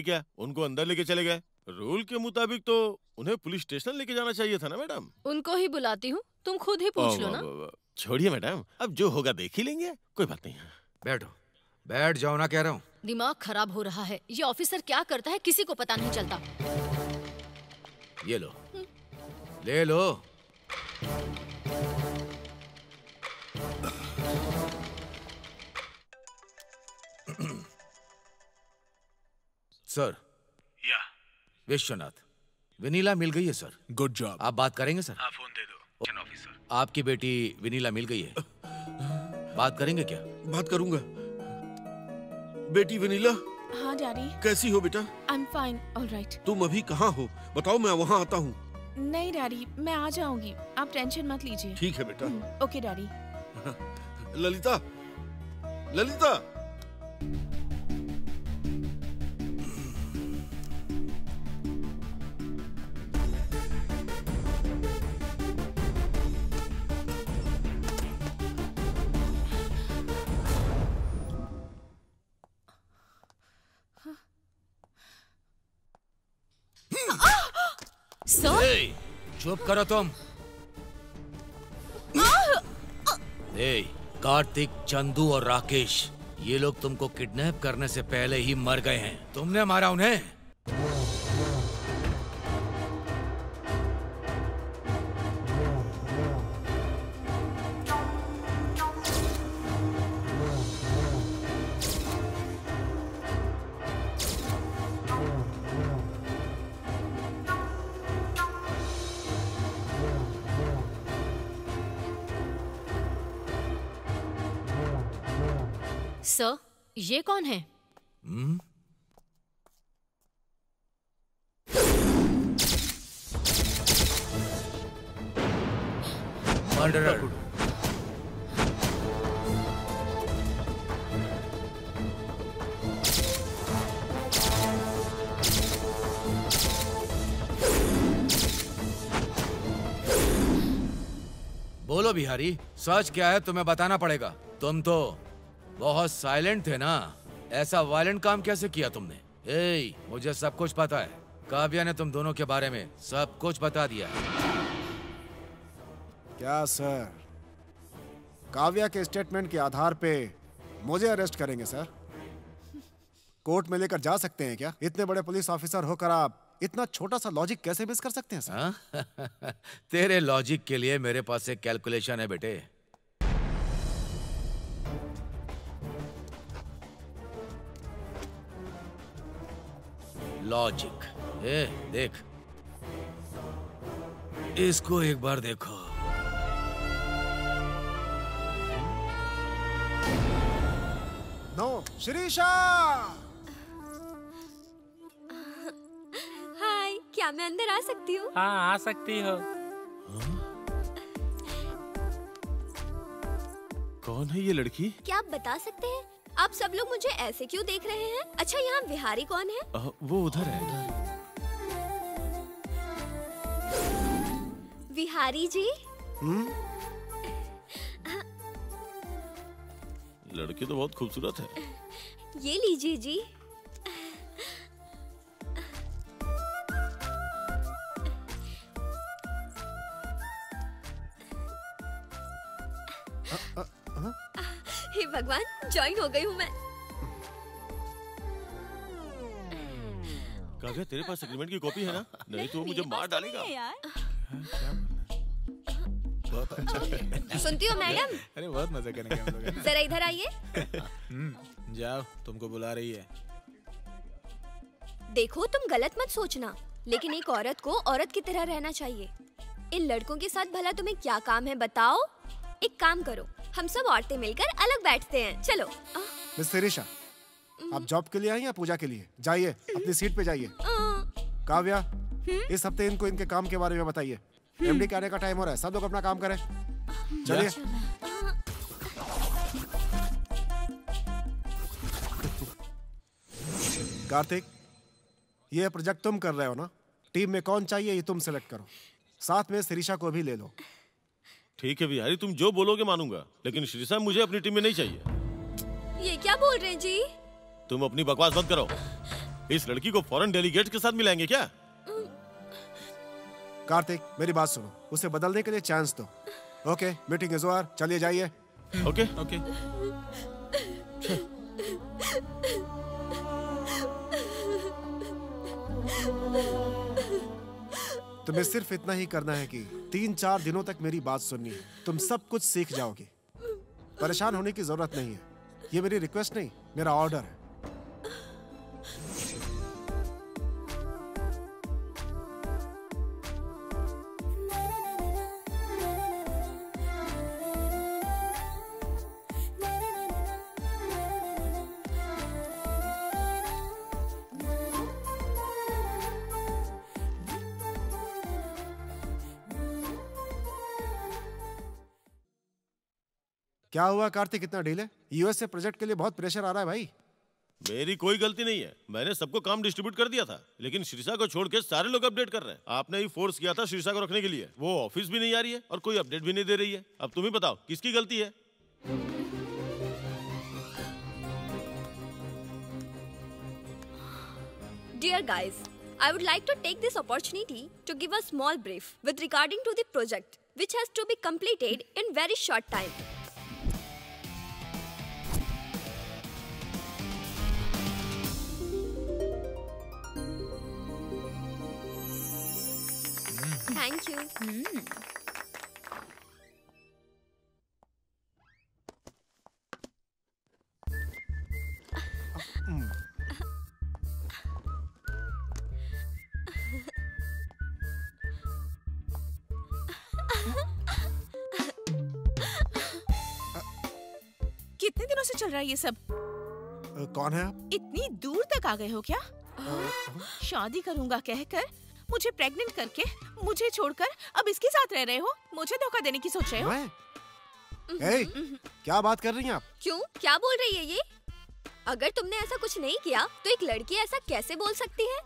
ये क्या उनको अंदर लेके चले गए? रूल के मुताबिक तो उन्हें पुलिस स्टेशन लेके जाना चाहिए था ना मैडम? उनको ही बुलाती हूँ तुम खुद ही पूछ लो ना। छोड़िए मैडम अब जो होगा देख ही लेंगे कोई बात नहीं। बैठो बैठ जाओ ना कह रहा हूँ। दिमाग खराब हो रहा है ये ऑफिसर क्या करता है किसी को पता नहीं चलता। ये लो ले लो। सर या विश्वनाथ विनीला मिल गई है सर गुड जॉब आप बात करेंगे सर हाँ फ़ोन दे दो. ऑफिसर आपकी बेटी विनीला मिल गई है. बात करेंगे क्या? बात करूँगा. बेटी विनीला? हाँ डैडी. कैसी हो बेटा? I am fine all right तुम अभी कहाँ हो? बताओ मैं वहाँ आता हूँ. नहीं डैडी मैं आ जाऊँगी. आप टेंशन मत लीजिए. ठीक है बेटा. Okay daddy. Lalita Lalita! Sir चुप करो तुम। ए, कार्तिक चंदू और राकेश ये लोग तुमको किडनैप करने से पहले ही मर गए हैं। तुमने मारा उन्हें? बिहारी सच क्या है तुम्हें बताना पड़ेगा। तुम तो बहुत साइलेंट थे ना। ऐसा वायलेंट काम कैसे किया तुमने? ए, मुझे सब कुछ पता है। काव्या ने तुम दोनों के बारे में सब कुछ बता दिया क्या सर? काव्या के स्टेटमेंट के आधार पे मुझे अरेस्ट करेंगे सर? कोर्ट में लेकर जा सकते हैं क्या? इतने बड़े पुलिस ऑफिसर होकर आप इतना छोटा सा लॉजिक कैसे मिस कर सकते हैं सर हाँ? तेरे लॉजिक के लिए मेरे पास एक कैलकुलेशन है बेटे। लॉजिक ए देख। इसको एक बार देखो। नो शिरीषा क्या मैं अंदर आ सकती हूँ? हाँ आ सकती हो। कौन है ये लड़की? क्या आप बता सकते हैं? आप सब लोग मुझे ऐसे क्यों देख रहे हैं? अच्छा यहाँ बिहारी कौन है? अ, वो उधर है। बिहारी जी? लड़की तो बहुत खूबसूरत है। ये लीजिए जी। हे भगवान ज्वाइन हो गई हूँ मैं। काव्या तेरे पास एग्रीमेंट की कॉपी है ना? नहीं तो वो मुझे मार डालेगा। बहुत अच्छा सुनती हो मैडम? अरे बहुत मज़ा करेंगे हम लोग। जरा इधर आइए। हम्म, जाओ तुमको बुला रही है। देखो तुम गलत मत सोचना लेकिन एक औरत को औरत की तरह रहना चाहिए। इन लड़कों के साथ भला तुम्हें क्या काम है बताओ? एक काम करो हम सब औरतें मिलकर अलग बैठते हैं। चलो। मिस आप जॉब के लिए आई या पूजा के लिए? जाइए अपनी सीट पे जाइए। काव्या इस हफ़्ते इनको इनके काम के बारे में बताइए। एमडी के आने का टाइम हो रहा है सब लोग अपना काम करें। चलिए। कार्तिक ये प्रोजेक्ट तुम कर रहे हो ना? टीम में कौन चाहिए ये तुम सेलेक्ट करो। साथ में शिरीषा को भी ले लो। ठीक है बिहारी तुम जो बोलोगे मानूँगा लेकिन श्री साहब मुझे अपनी टीम में नहीं चाहिए। ये क्या बोल रहे हैं जी? तुम अपनी बकवास बंद करो। इस लड़की को फॉरेन डेलीगेट के साथ मिलाएँगे क्या? कार्तिक मेरी बात सुनो उसे बदलने के लिए चांस दो। ओके मीटिंग इज़ ओवर चलिए जाइए। ओके ओके तुम्हें सिर्फ़ इतना ही करना है कि तीन चार दिनों तक मेरी बात सुननी है। तुम सब कुछ सीख जाओगे। परेशान होने की ज़रूरत नहीं है। ये मेरी रिक्वेस्ट नहीं, मेरा ऑर्डर है। क्या हुआ कार्तिक? इतना डीले यूएसए प्रोजेक्ट के लिए बहुत प्रेशर आ रहा है भाई। मेरी कोई गलती नहीं है। मैंने सबको काम डिस्ट्रीब्यूट कर दिया था लेकिन शीर्षा को छोड़ के सारे लोग अपडेट कर रहे हैं। आपने ही फोर्स किया था शीर्षा को रखने के लिए। वो ऑफ़िस भी नहीं आ रही है और कोई अपडेट भी नहीं दे रही है। अब तुम ही बताओ किसकी गलती है? Dear guys, I would like to take this opportunity to give a small brief with regarding to the project which has to be completed in very short time. Thank you. कितने दिनों से चल रहा है ये सब? कौन है आप? इतनी दूर तक आ गए हो क्या? शादी करूँगा कहकर मुझे प्रेग्नेंट करके मुझे छोड़कर अब इसके साथ रह रहे हो? मुझे धोखा देने की सोच रहे हो? मैं? ए, क्या बात कर रही हैं आप? क्यों? क्या बोल रही है ये? अगर तुमने ऐसा कुछ नहीं किया तो एक लड़की ऐसा कैसे बोल सकती है?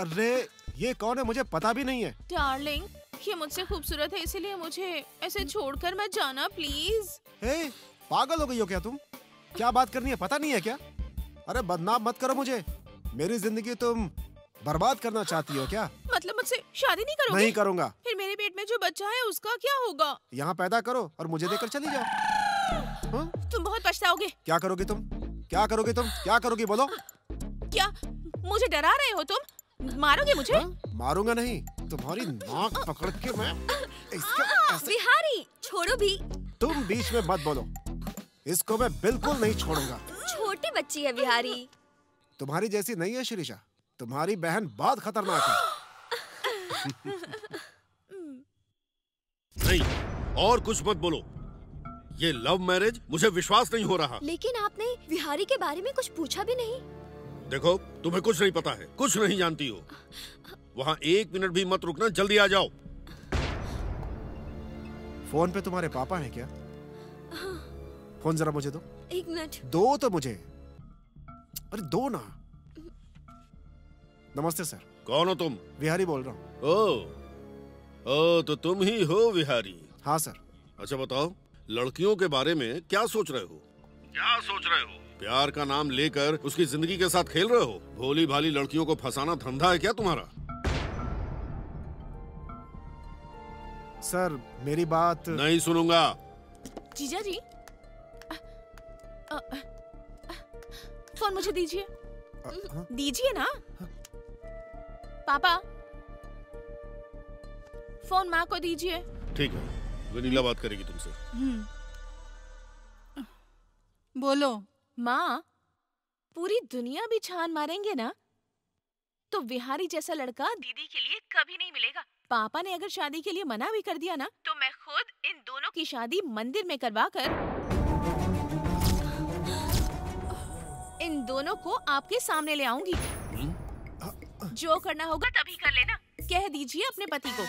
अरे ये कौन है? मुझे पता भी नहीं है। डार्लिंग ये मुझसे खूबसूरत है इसीलिए मुझे ऐसे छोड़कर मैं जाना प्लीज़ ए, पागल हो गई हो क्या तुम? क्या बात करनी है? पता नहीं है क्या? अरे बदनाम मत करो मुझे। मेरी ज़िंदगी तुम बर्बाद करना चाहती हो क्या? मतलब मुझसे शादी नहीं करोगे? नहीं करूँगा। फिर मेरे पेट में जो बच्चा है उसका क्या होगा? यहाँ पैदा करो और मुझे देकर चली जाओ। तुम बहुत पछताओगे। क्या करोगी तुम? क्या करोगी तुम? क्या करोगी? बोलो। क्या? मुझे डरा रहे हो तुम? मारोगे मुझे? मारूँगा नहीं। तुम्हारी नाक पकड़ के मैं बिहारी छोड़ो भी। तुम बीच में मत बोलो। इसको मैं बिल्कुल नहीं छोड़ूँगा। छोटी बच्ची है बिहारी। तुम्हारी जैसी नहीं है शिरीषा। तुम्हारी बहन बहुत खतरनाक है। नहीं और कुछ मत बोलो। ये लव मैरिज मुझे विश्वास नहीं हो रहा। लेकिन आपने बिहारी के बारे में कुछ पूछा भी नहीं। देखो तुम्हें कुछ नहीं पता है कुछ नहीं जानती हो। वहाँ एक मिनट भी मत रुकना जल्दी आ जाओ। फ़ोन पे तुम्हारे पापा हैं क्या? फ़ोन जरा मुझे दो। एक मिनट। दो तो मुझे। अरे दो ना। नमस्ते सर। कौन हो तुम? बिहारी बोल रहा हूँ। ओ ओ तो तुम ही हो बिहारी हाँ सर। अच्छा बताओ लड़कियों के बारे में क्या सोच रहे हो? क्या सोच रहे हो? प्यार का नाम लेकर उसकी ज़िंदगी के साथ खेल रहे हो? भोली भाली लड़कियों को फंसाना धंधा है क्या तुम्हारा? सर मेरी बात नहीं सुनूँगा। जीजा जी फ़ोन मुझे दीजिए। दीजिए ना। पापा फ़ोन माँ को दीजिए। ठीक है वनीला बात करेगी तुमसे। बोलो। माँ पूरी दुनिया भी छान मारेंगे ना? तो बिहारी जैसा लड़का दीदी के लिए कभी नहीं मिलेगा। पापा ने अगर शादी के लिए मना भी कर दिया ना तो मैं खुद इन दोनों की शादी मंदिर में करवा कर इन दोनों को आपके सामने ले आऊँगी। जो करना होगा तभी कर लेना। कह दीजिए अपने पति को।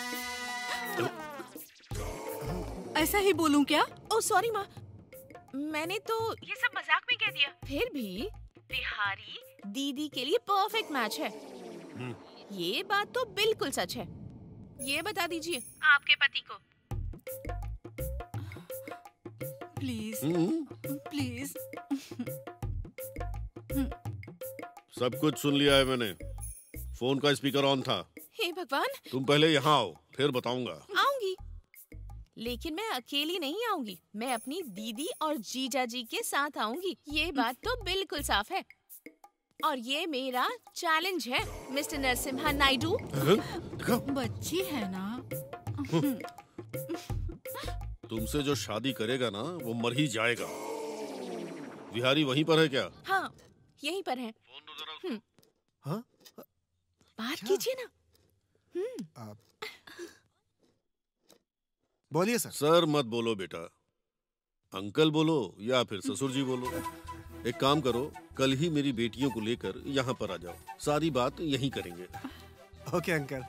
ऐसा ही बोलूँ क्या? ओ सॉरी माँ। मैंने तो ये सब मज़ाक में कह दिया। फिर भी? बिहारी दीदी के लिए परफेक्ट मैच है। ये बात तो बिल्कुल सच है। ये बता दीजिए। आपके पति को। प्लीज़। हम्म। प्लीज़। सब कुछ सुन लिया है मैंने। फ़ोन का स्पीकर ऑन था। हे भगवान। तुम पहले यहाँ आओ फिर बताऊँगा। आऊँगी। लेकिन मैं अकेली नहीं आऊँगी। मैं अपनी दीदी और जीजा जी के साथ आऊँगी। ये बात तो बिल्कुल साफ़ है। और ये मेरा चैलेंज है मिस्टर नरसिम्हा नायडू। बच्ची है ना। तुमसे जो शादी करेगा ना वो मर ही जाएगा। बिहारी वहीं पर है क्या? हाँ यहीं पर है। हाँ बात कीजिए ना। हम्म, बोलिए सर। सर मत बोलो बेटा। अंकल बोलो या फिर ससुर जी बोलो। एक काम करो कल ही मेरी बेटियों को लेकर यहाँ पर आ जाओ। सारी बात यहीं करेंगे। Okay uncle.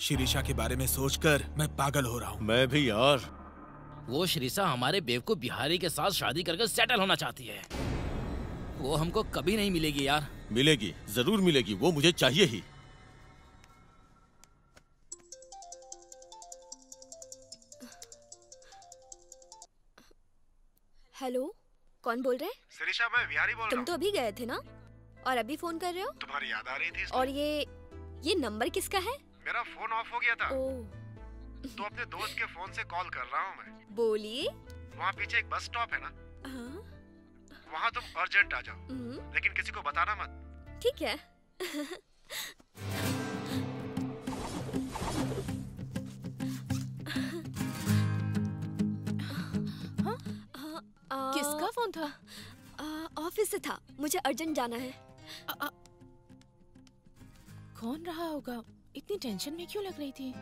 शिरीषा के बारे में सोचकर मैं पागल हो रहा हूँ। मैं भी यार। वो श्रीसा हमारे बेवकूफ़ बिहारी के साथ शादी करके सेटल होना चाहती है। वो हमको कभी नहीं मिलेगी यार। मिलेगी ज़रूर मिलेगी वो मुझे चाहिए ही। हेलो कौन बोल रहे हैं? शिरीषा मैं बिहारी बोल तुम तो अभी गए थे ना? और अभी फ़ोन कर रहे हो? तुम्हारी याद आ रही थी और ये ये नंबर किसका है? मेरा फ़ोन ऑफ़ हो गया था। ओ। तो अपने दोस्त के फ़ोन से कॉल कर रहा हूँ मैं। बोलिए। वहाँ पीछे एक बस स्टॉप है ना? हाँ, वहाँ तुम अर्जेंट आ जाओ। हम्म, लेकिन किसी को बताना मत। ठीक है। हाँ, आ, किसका फ़ोन था? ऑफ़िस से था। मुझे अर्जेंट जाना है। आ, आ, कौन रहा होगा? इतनी टेंशन में क्यों लग रही थी?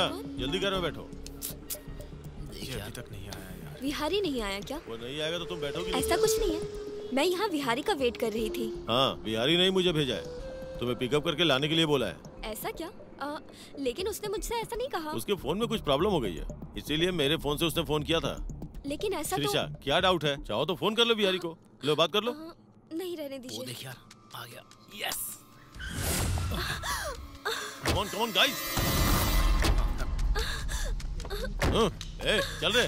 शिरीषा जल्दी करो बैठो। ये अभी तक नहीं आया यार। विहारी नहीं आया क्या? वो नहीं आएगा तो तुम बैठोगी ऐसा कुछ नहीं है। मैं यहाँ विहारी का वेट कर रही थी। हाँ बिहारी नहीं मुझे भेजा है। तुम्हें पिकअप करके लाने के लिए बोला है। ऐसा क्या? आ, लेकिन उसने मुझसे ऐसा नहीं कहा। उसके फ़ोन में कुछ प्रॉब्लम हो गई है। इसीलिए मेरे फ़ोन से उसने फ़ोन किया था। लेकिन ऐसा तो क्या डाउट है? चाहो तो फ़ोन कर लो बिहारी को। लो बात कर लो। हाँ, नहीं रहने दीजिए। देख यार आ गया। यस कौन कौन गाइस ए चल रे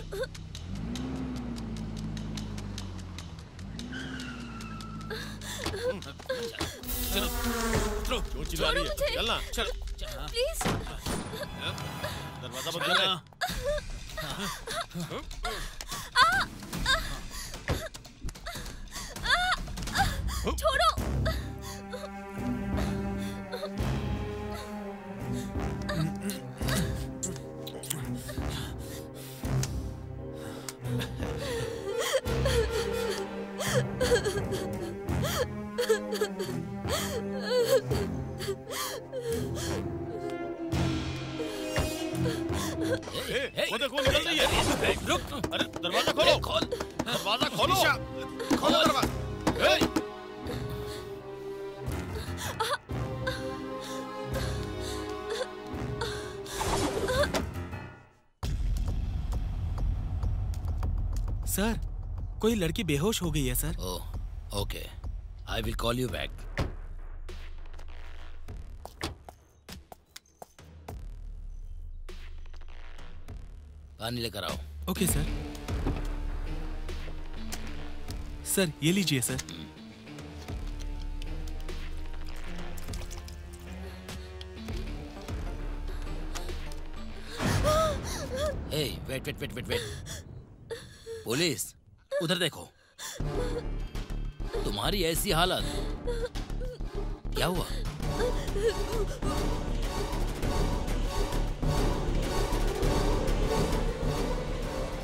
चलो चलो क्यों चिल्ला रही है मुझे। चल ना चल प्लीज़ दरवाज़ा बंद छोड़ो देखो निकल रही है। रुक। अरे दरवाज़ा खोलो। खोल। दरवाज़ा खोलो। खोलो दरवाज़ा। सर कोई लड़की बेहोश हो गई है sir oh okay I will call you back पानी लेकर आओ। ओके सर सर ये लीजिए सर ए wait wait wait wait wait police उधर देखो। तुम्हारी ऐसी हालत। क्या हुआ?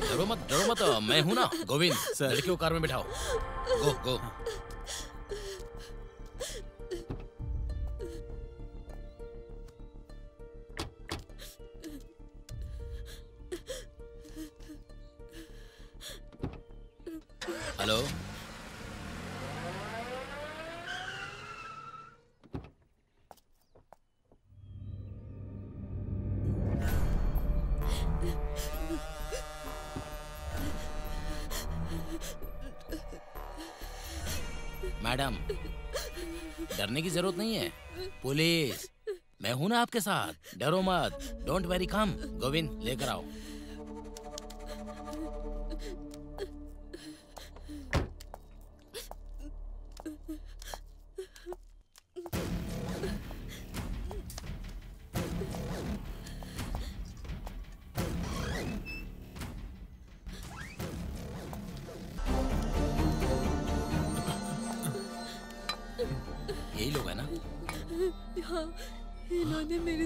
डरो मत डरो मत मैं हूँ ना गोविंद। सर। लड़की को कार में बिठाओ। Go go. हेलो? डरने की ज़रूरत नहीं है। पुलिस, मैं हूँ ना आपके साथ। डरो मत। डोंट वेरी कम गोविंद, लेकर आओ।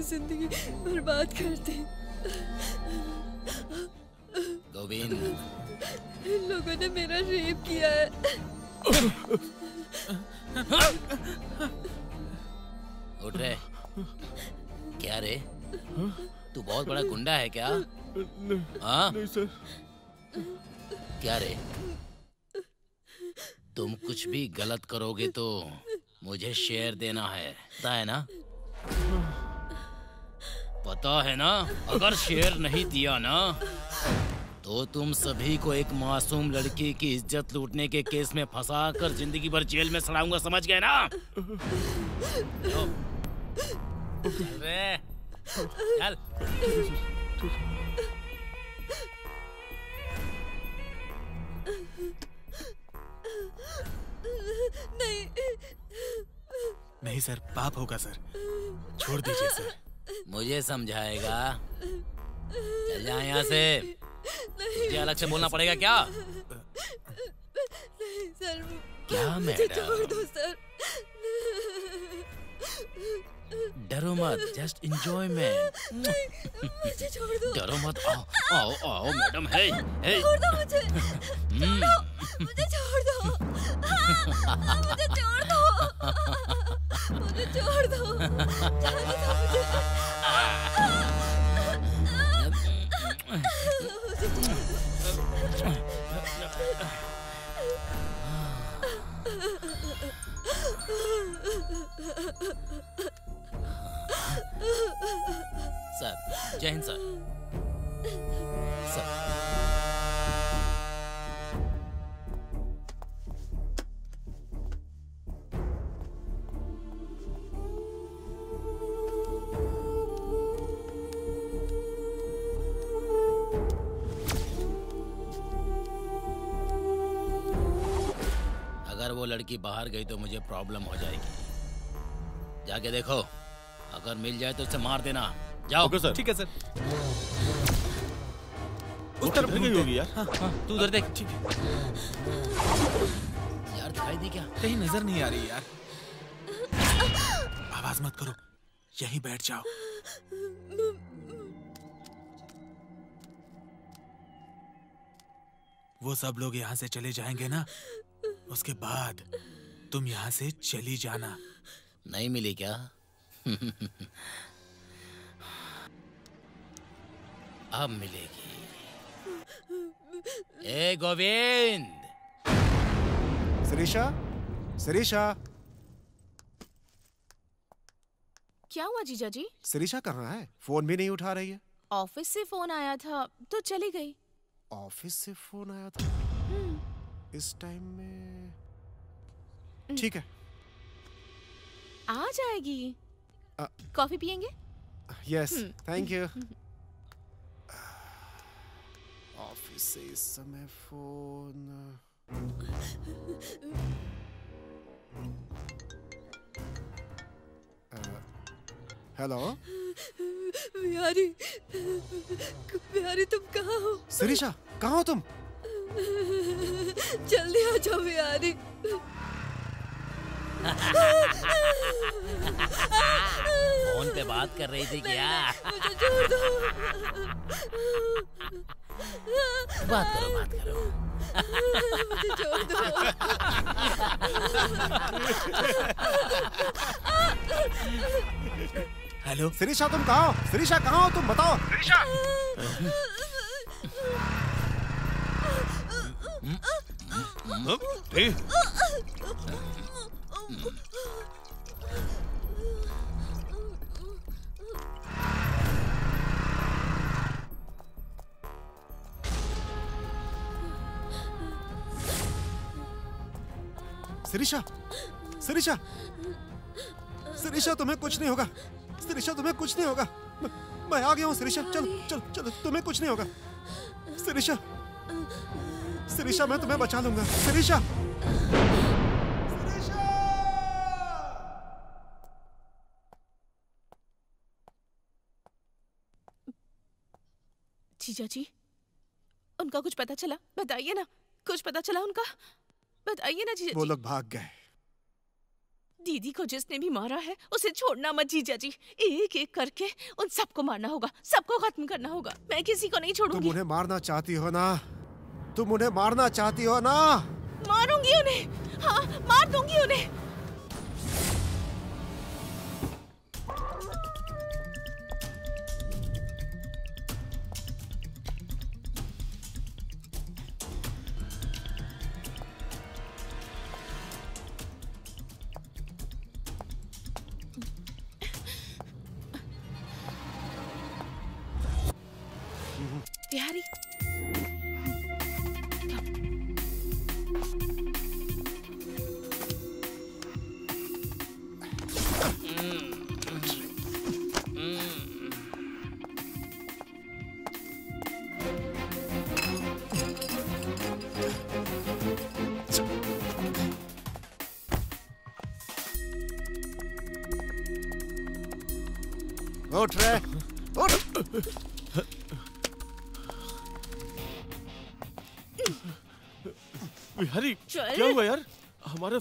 ज़िंदगी बर्बाद कर दी गोविंद। इन लोगों ने मेरा रेप किया है। उठ रे। क्या रे? तू बहुत बड़ा गुंडा है क्या? हाँ? क्या रे? तुम कुछ भी गलत करोगे तो मुझे शेयर देना है। पता है ना? पता है ना? अगर शेर नहीं दिया ना तो तुम सभी को एक मासूम लड़की की इज़्ज़त लूटने के केस में फंसा कर ज़िंदगी भर जेल में सड़ाऊँगा समझ गए ना? लो। चल रे चल। नहीं नहीं सर पाप होगा सर। छोड़ दीजिए सर। मुझे समझाएगा। चल जा यहाँ से। तुझे अलग से बोलना पड़ेगा क्या? नहीं सर क्या मुझे मैडम? छोड़ दो डरो मत जस्ट मुझे छोड़ दो। डरो मत आओ आओ आओ मैडम है है छोड़ दो मुझे। हम्म, मुझे छोड़ दो। मुझे छोड़ दो। मुझे छोड़ दो। सर जय हिंद सर। सर। वो लड़की बाहर गई तो मुझे प्रॉब्लम हो जाएगी। जाके देखो। अगर मिल जाए तो उसे मार देना। जाओ। Okay sir. ठीक है सर। उस तरफ़ गई होगी यार। हाँ, हाँ, तू उधर देख। ठीक है। यार दिखाई दी क्या? कहीं नज़र नहीं आ रही यार। आवाज़ मत करो। यहीं बैठ जाओ। वो सब लोग यहाँ से चले जाएँगे ना? उसके बाद तुम यहाँ से चली जाना। नहीं मिली क्या? अब मिलेगी। ए गोविंद! सरीशा सरीशा क्या हुआ जीजा जी? सरीशा कहाँ है फ़ोन भी नहीं उठा रही है। ऑफ़िस से फ़ोन आया था तो चली गई। ऑफ़िस से फ़ोन आया था। इस टाइम में ठीक है। आ जाएगी। कॉफ़ी पियेंगे? Yes hmm. Thank you office से इस समय फ़ोन हेलो बिहारी बिहारी तुम कहाँ हो? सरीशा कहाँ हो तुम? जल्दी आ जाओ बिहारी। फ़ोन पे बात कर रही थी क्या? मुझे छोड़ दो। बात करो बात करो। मुझे छोड़ दो। हेलो सरीशा तुम कहाँ हो? सरीशा कहाँ हो? तुम बताओ। Ty? सरिशा सरिशा। सरिशा तुम्हें कुछ नहीं होगा। सरिशा तुम्हें कुछ नहीं होगा। मैं, आ गया हूँ सरिशा। चल चलो चलो तुम्हें कुछ नहीं होगा। सरिशा। सिरिशा मैं तुम्हें बचा लूँगा। सिरिशा! जीजा जी उनका कुछ पता चला? बताइए ना कुछ पता चला उनका? बताइए ना जीजा वो जी। लोग भाग गए। दीदी को जिसने भी मारा है उसे छोड़ना मत जीजा जी। एक एक करके उन सबको मारना होगा सबको खत्म करना होगा। मैं किसी को नहीं छोड़ूँगी। तुम उन्हें मारना चाहती हो ना? तुम उन्हें मारना चाहती हो ना? मारूँगी उन्हें। हाँ मार दूँगी उन्हें।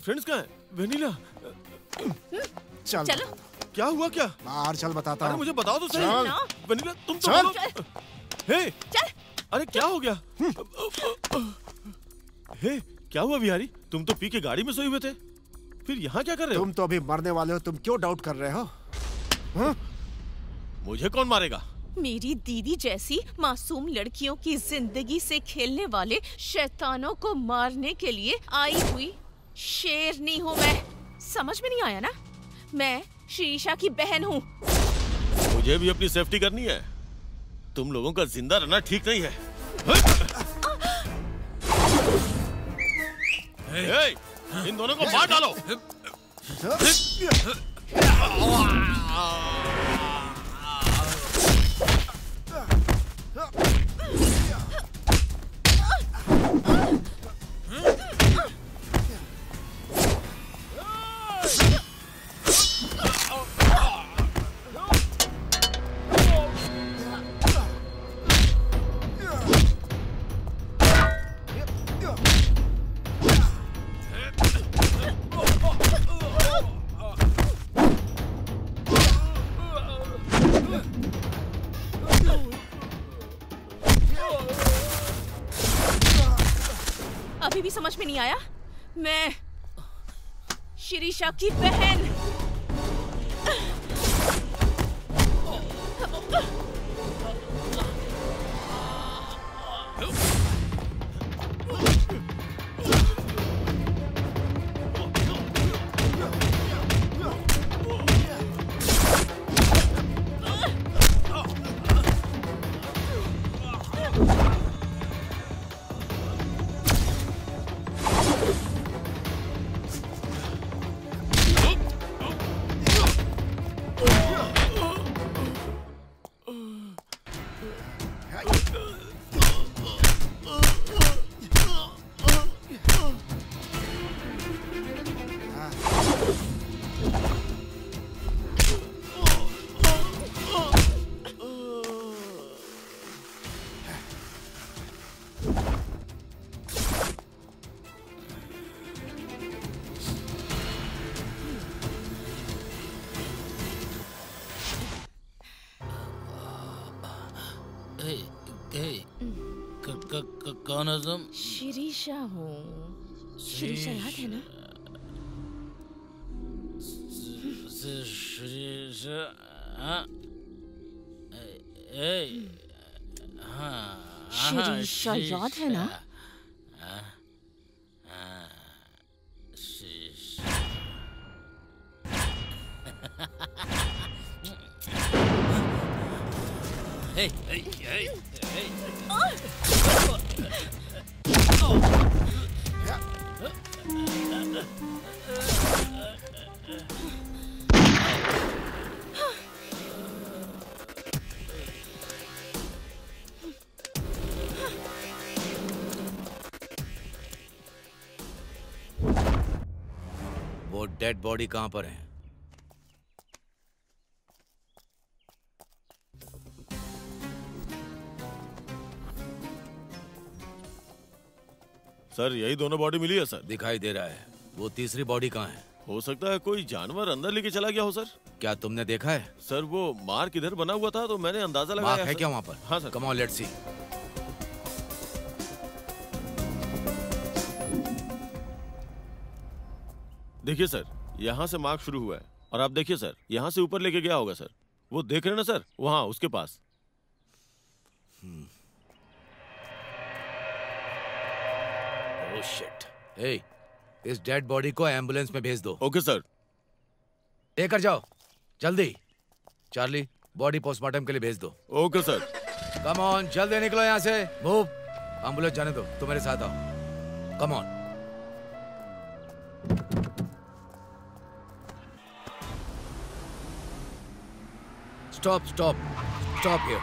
फ्रेंड्स कहाँ हैं? वेनिला चल। चलो। क्या हुआ क्या? बाहर चल बताता अरे हूँ। मुझे बताओ तो सही। चल। वेनिला तुम तो चल। हे! अरे क्या हो गया? हे क्या हुआ बिहारी? तुम तो पी के गाड़ी में सोए हुए थे। फिर यहाँ क्या कर रहे हो? तुम तो अभी मरने वाले हो तुम क्यों डाउट कर रहे हो? हाँ? मुझे कौन मारेगा? मेरी दीदी जैसी मासूम लड़कियों की ज़िंदगी से खेलने वाले शैतानों को मारने के लिए आई हुई शेरनी हूँ मैं। समझ में नहीं आया ना? मैं शीशा की बहन हूँ। मुझे भी अपनी सेफ्टी करनी है। तुम लोगों का ज़िंदा रहना ठीक नहीं है। हे, इन दोनों को मार डालो। शिरीषा की बहन ए, कौन हो तुम शिरीषा हूँ शिरीषा याद है ना हाँ शिरीषा याद है ना? hey, hey, hey. Dead body कहाँ पर है? सर यही दोनों बॉडी मिली है सर। दिखाई दे रहा है। वो तीसरी बॉडी कहाँ है? हो सकता है कोई जानवर अंदर लेके चला गया हो सर। क्या तुमने देखा है? सर वो मार्क इधर बना हुआ था तो मैंने अंदाज़ा लगाया है। क्या वहाँ पर? हाँ sir. Come on let's see देखिए सर यहाँ से मार्क शुरू हुआ है। और आप देखिए सर यहाँ से ऊपर लेके गया होगा सर। वो देख रहे ना सर? वहाँ उसके पास। ओह शिट ए इस डेड बॉडी को एंबुलेंस में भेज दो। ओके सर लेकर जाओ। जल्दी। चार्ली बॉडी पोस्टमार्टम के लिए भेज दो। ओके सर कम ऑन जल्दी निकलो यहाँ से। मूव एंबुलेंस जाने दो। तुम मेरे साथ आओ। Come on stop stop stop here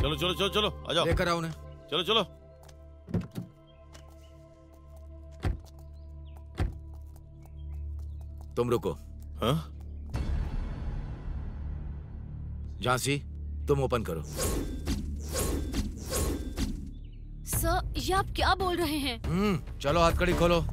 चलो चलो चलो चलो आ जाओ। लेकर आओ उन्हें। चलो चलो। तुम रुको। हाँ? झांसी तुम ओपन करो। सर ये आप क्या बोल रहे हैं? हम्म चलो हथकड़ी खोलो।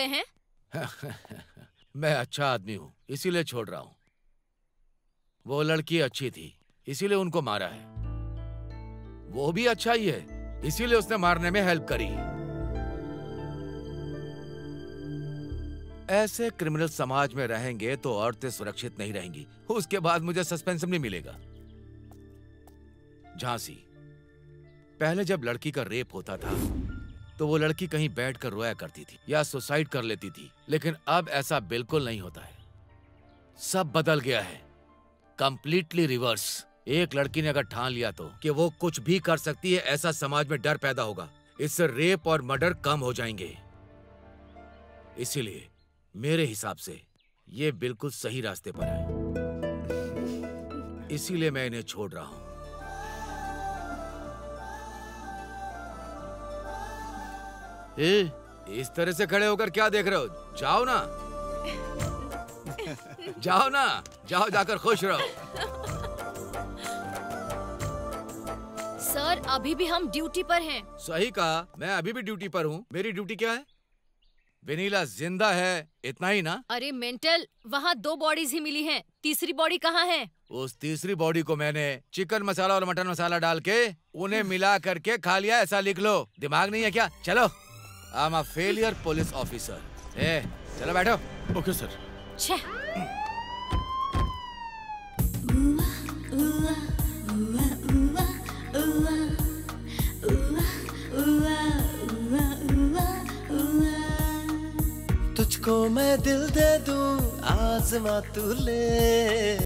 गए हैं? मैं अच्छा आदमी हूँ, इसीलिए छोड़ रहा हूँ। वो लड़की अच्छी थी, इसीलिए उनको मारा है। वो भी अच्छा ही है, इसीलिए उसने मारने में हेल्प करी। ऐसे क्रिमिनल समाज में रहेंगे तो औरतें सुरक्षित नहीं रहेंगी। उसके बाद मुझे सस्पेंशन नहीं मिलेगा। झांसी, पहले जब लड़की का रेप होता था तो वो लड़की कहीं बैठकर रोया करती थी या सुसाइड कर लेती थी, लेकिन अब ऐसा बिल्कुल नहीं होता है। सब बदल गया है। कंप्लीटली रिवर्स एक लड़की ने अगर ठान लिया तो कि वो कुछ भी कर सकती है, ऐसा समाज में डर पैदा होगा। इससे रेप और मर्डर कम हो जाएँगे। इसीलिए, मेरे हिसाब से, ये बिल्कुल सही रास्ते पर है। इसीलिए मैं इन्हें छोड़ रहा हूँ। ए, इस तरह से खड़े होकर क्या देख रहे हो? जाओ ना। जाओ ना। जाओ जाकर खुश रहो। सर अभी भी हम ड्यूटी पर हैं। सही कहा। मैं अभी भी ड्यूटी पर हूँ। मेरी ड्यूटी क्या है? वेनीला ज़िंदा है। इतना ही ना? अरे मेंटल वहाँ दो बॉडीज ही मिली हैं। तीसरी बॉडी कहाँ है? उस तीसरी बॉडी को मैंने चिकन मसाला और मटन मसाला डाल के उन्हें मिला करके खा लिया। ऐसा लिख लो। दिमाग नहीं है क्या? चलो। I am a failure police officer ए चलो बैठो। Okay sir. छह तुझको मैं दिल दे दूँ आजमा तू ले।